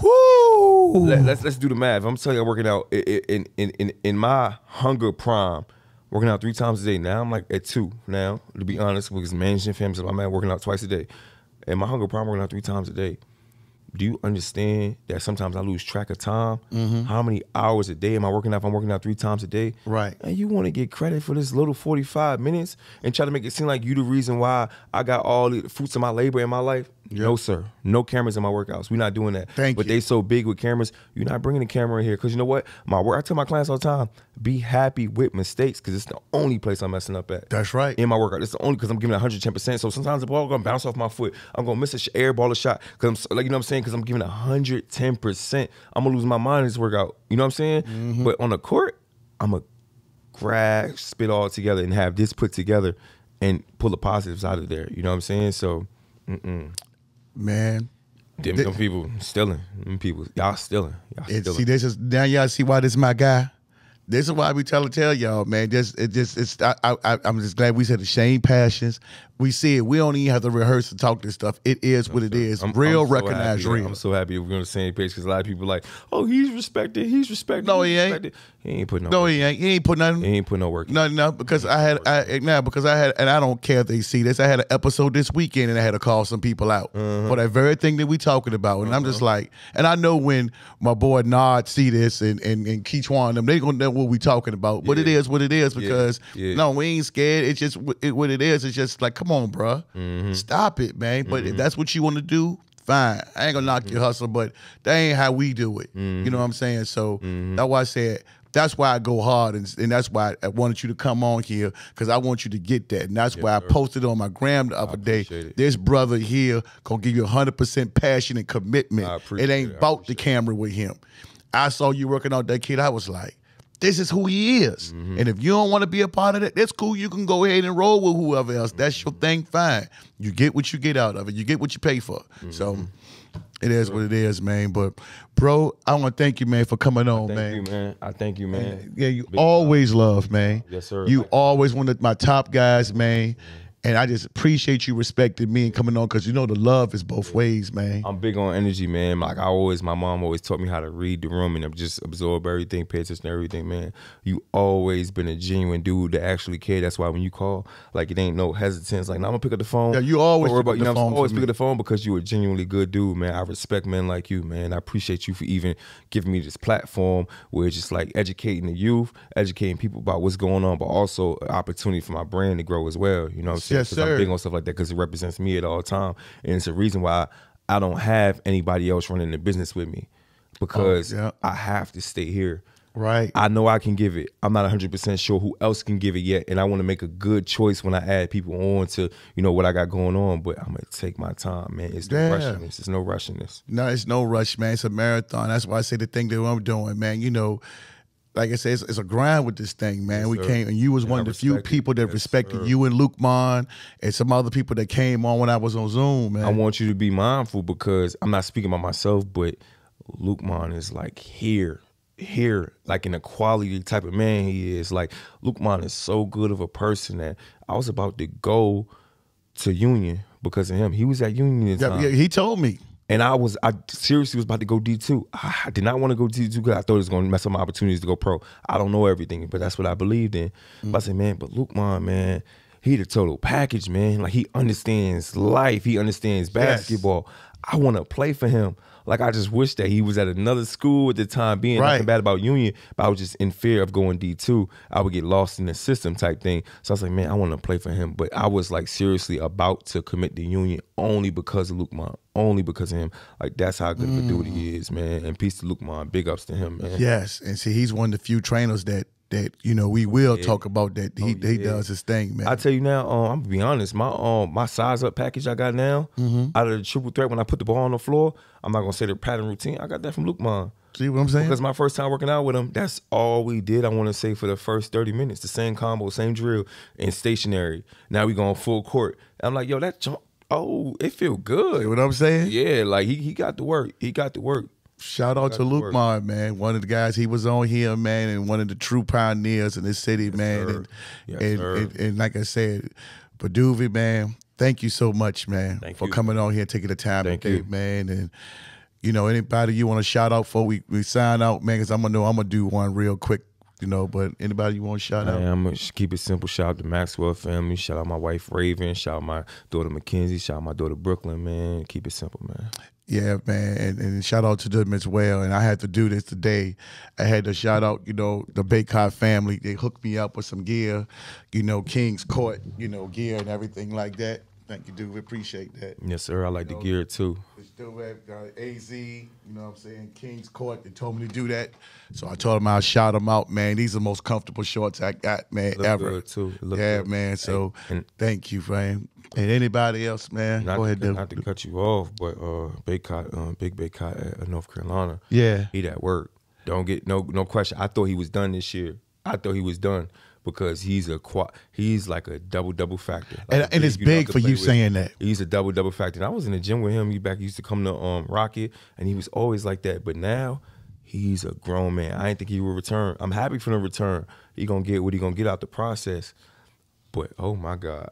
whoo. let, us let's do the math. I'm telling you, I'm working out in in in in my hunger prime. Working out three times a day. Now I'm like at two now, to be honest, because managing families, I'm at working out twice a day. And my hunger prime working out three times a day. Do you understand that sometimes I lose track of time? How many hours a day am I working out if I'm working out three times a day? Mm-hmm. Right. And you want to get credit for this little 45 minutes and try to make it seem like you the reason why I got all the fruits of my labor in my life? No, sir. No cameras in my workouts. We're not doing that. Thank you. but you. they so big with cameras, you're not bringing the camera in here. Because you know what? My work, I tell my clients all the time, be happy with mistakes because it's the only place I'm messing up at. That's right. In my workout. It's the only because I'm giving 110%. So sometimes the ball going to bounce off my foot. I'm going to miss a sh- air ball a shot. Because I'm, like, you know what I'm saying? Because I'm giving 110%. I'm going to lose my mind in this workout. You know what I'm saying? Mm-hmm. But on the court, I'm going to grasp it all together and have this put together and pull the positives out of there. You know what I'm saying? So, mm-mm. Man, Them, them people stealing. Them people, y'all stealing. Y'all stealing. see, this is now y'all see why this is my guy. This is why we tell tell y'all, man. Just it just it's I, I I'm just glad we said the same passions. We see it. We don't even have to rehearse to talk this stuff. It is what it is. I'm- real I'm so recognize happy. real. I'm so happy we're on the same page because a lot of people like, oh, he's respected. He's respected. No, he ain't. respected." He ain't putting no. no, he ain't. He ain't put nothing. He ain't putting no work. No, no, because I had I now because I had and I don't care if they see this. I had an episode this weekend and I had to call some people out Uh-huh. for that very thing that we talking about. And I'm just like, and I know when my boy Nod see this and and, and Keetwan them, they gonna what we talking about. But it Yeah. is what it is because Yeah. no, we ain't scared. It's just it, what it is. It's just like, come on, bruh. Mm-hmm. stop it, man. But if that's what you want to do. Fine, I ain't gonna knock Mm-hmm. your hustle, but that ain't how we do it. You know what I'm saying? So Mm-hmm. that's why I said that's why I go hard, and, and that's why I wanted you to come on here because I want you to get that, and that's why I posted on my gram the other day. it. This brother here gonna give you 100 percent passion and commitment. It ain't it. About the camera with him. I saw you working out that kid. I was like. This is who he is. Mm-hmm. And if you don't want to be a part of that, that's cool. You can go ahead and roll with whoever else. That's your thing, fine. You get what you get out of it. You get what you pay for. So Mm-hmm. it is what it is, man. But bro, I want to thank you, man, for coming on, Thank man. you, man. I thank you, man. Yeah, you Big always love, man. Yes, sir. You always one of my top guys, man. And I just appreciate you respecting me and coming on because you know the love is both ways, man. I'm big on energy, man. Like I always, my mom always taught me how to read the room and just absorb everything, pay attention to everything, man. You always been a genuine dude that actually care. That's why when you call, like it ain't no hesitance. Like, no, I'm gonna pick up the phone. Yeah, you always worry pick up you the know, phone always pick up the phone because you a genuinely good dude, man. I respect men like you, man. I appreciate you for even giving me this platform where it's just like educating the youth, educating people about what's going on, but also an opportunity for my brand to grow as well. You know what I'm saying? Yes, sir. I'm big on stuff like that because it represents me at all time, and it's a reason why I don't have anybody else running the business with me oh, because Oh, yeah. I have to stay here. Right. I know I can give it. I'm not 100% sure who else can give it yet. And I want to make a good choice when I add people on to, you know, what I got going on. But I'm going to take my time, man. It's no Yeah. rushing this. There's no rushing this. No, it's no rush, man. It's a marathon. That's why I say the thing that I'm doing, man. You know, like I said, it's, it's a grind with this thing, man. we sir. came, and you was And one I of the few people that Yes, respected sir. you and Luke Mon and some other people that came on when I was on Zoom, man. I want you to be mindful because I'm not speaking about myself, but Luke Mon is like here, here, like in a quality type of man he is. Like Luke Mon is so good of a person that I was about to go to Union because of him. He was at Union yeah, yeah, he told me. And I was, I seriously was about to go D two. I did not want to go D two because I thought it was going to mess up my opportunities to go pro. I don't know everything, but that's what I believed in. But I said, man, but Luke, Mon, man, he the total package, man. Like he understands life, he understands basketball. I want to play for him. Like I just wish that he was at another school at the time being. Right. Nothing bad about Union, but I was just in fear of going D two. I would get lost in the system type thing. So I was like, man, I want to play for him. But I was like seriously about to commit to Union only because of Luke Mon, only because of him. Like that's how good of a dude he mm. is, man. And peace to Luke Mon. Big ups to him, man. Yes, and see, he's one of the few trainers that that you know we will talk about that he he Oh, yeah. does his thing, man. I tell you now, um, I'm gonna be honest. My um, my size up package I got now, Mm-hmm. out of the triple threat when I put the ball on the floor, I'm not gonna say the pattern routine. I got that from Luke Mon. see what I'm saying? Because my first time working out with him, that's all we did. I want to say for the first 30 minutes, the same combo, same drill, and stationary. Now we going full court. I'm like, yo, that jump, oh, it feel good. See what I'm saying? Yeah, like he, he got to work. He got to work. Shout out to to Luke work. Man. One of the guys he was on here, man, and one of the true pioneers in this city, man. sir. And, Yes, and, and and like I said, Paduvi, man, thank you so much, man, Thank for you. coming on here, taking the time Thank today, you. man. And you know, anybody you want to shout out for, we we sign out, man, because I'm gonna know I'm gonna do one real quick, you know. But anybody you want to shout out? Man, I'm gonna keep it simple. Shout out to Maxwell family. Shout out my wife Raven. Shout out my daughter Mackenzie. Shout out my daughter Brooklyn. Man, keep it simple, man. Yeah, man, and, and shout out to them as well. And I had to do this today. I had to shout out, you know, the Bacot family. They hooked me up with some gear, you know, King's Court, you know, gear and everything like that. Thank you, dude. We appreciate that. Yes, sir. I like the gear too. Still uh, AZ, you know what I'm saying, King's Court. They told me to do that. So I told them I'll shout them out, man. These are the most comfortable shorts I got, man, Look ever. too. Look yeah, good. man. So and- thank you, man. And anybody else, man? Not Go ahead, to, not to cut you off, but uh, Bacot, Big Bacot at uh, North Carolina. Yeah. he at work. Don't get no no question. I thought he was done this year. I thought he was done, because he's a qua- he's like a double double factor. Like And, and it's you don't have big for you with. saying that. He's a double double factor. And I was in the gym with him. He back he used to come to um Rocket, and he was always like that. But now he's a grown man. I didn't think he would return. I'm happy for the return. He gonna get what he gonna get out the process. But oh my God,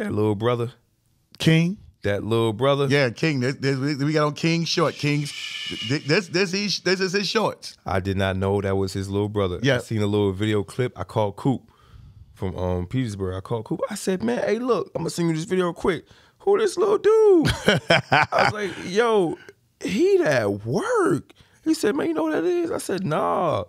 that little brother, King. that little brother. Yeah, King. This, this, we got on King short. King's this this he, this is his shorts. I did not know that was his little brother. Yeah. I seen a little video clip. I called Coop from um Petersburg. I called Coop. I said, man, hey, look, I'm gonna send you this video quick. Who this little dude? *laughs* I was like, yo, he at work. He said, man, you know what that is? I said, nah.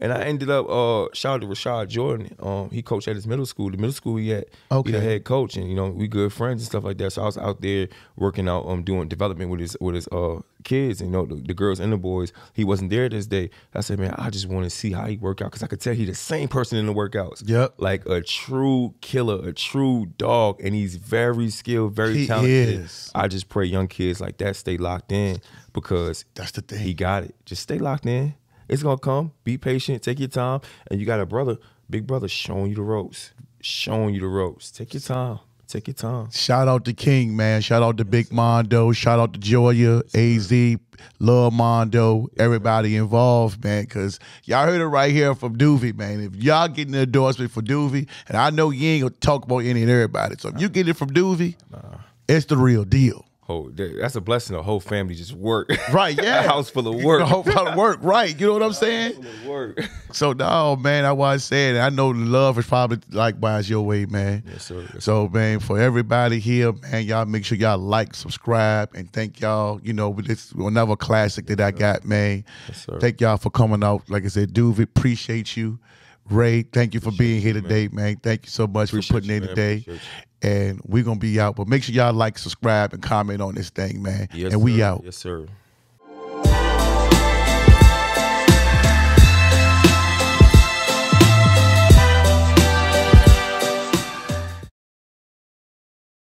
And I ended up uh shout out to Rashad Jordan. Um, he coached at his middle school. The middle school he at, Okay. he the head coach, and you know we good friends and stuff like that. So I was out there working out, um, doing development with his with his uh kids, and you know the, the girls and the boys. He wasn't there this day. I said, man, I just want to see how he work out because I could tell he the same person in the workouts. Yep. like a true killer, a true dog, and he's very skilled, very He talented. is. I just pray young kids like that stay locked in because That's the thing. he got it. Just stay locked in. It's gonna come. Be patient. Take your time. And you got a brother, big brother, showing you the ropes. Showing you the ropes. Take your time. Take your time. Shout out to King, man. Shout out to Big Mondo. Shout out to Joya, AZ, Love Mondo, everybody involved, man. Because y'all heard it right here from Duvee, man. If y'all getting the endorsement for Duvee, and I know you ain't gonna talk about any and everybody. So if you get it from Duvee, it's the real deal. Oh, that- that's a blessing. The whole family just work. *laughs* Right, yeah. *laughs* a house full of work. *laughs* The whole lot of work, right. You know what I'm saying? full of work. So no, man, I was saying I know love is probably likewise your way, man. Yes, sir. So man, for everybody here, man, y'all make sure y'all like, subscribe, and thank y'all. You know, with this another classic that I got, man. Yes, sir. Thank y'all for coming out. Like I said, Duvee, appreciate you. Ray, thank you for being here today, man. Thank you so much Appreciate for putting you, in man. today. And we're gonna be out. But make sure y'all like, subscribe, and comment on this thing, man. Yes, and we sir. out. Yes, sir.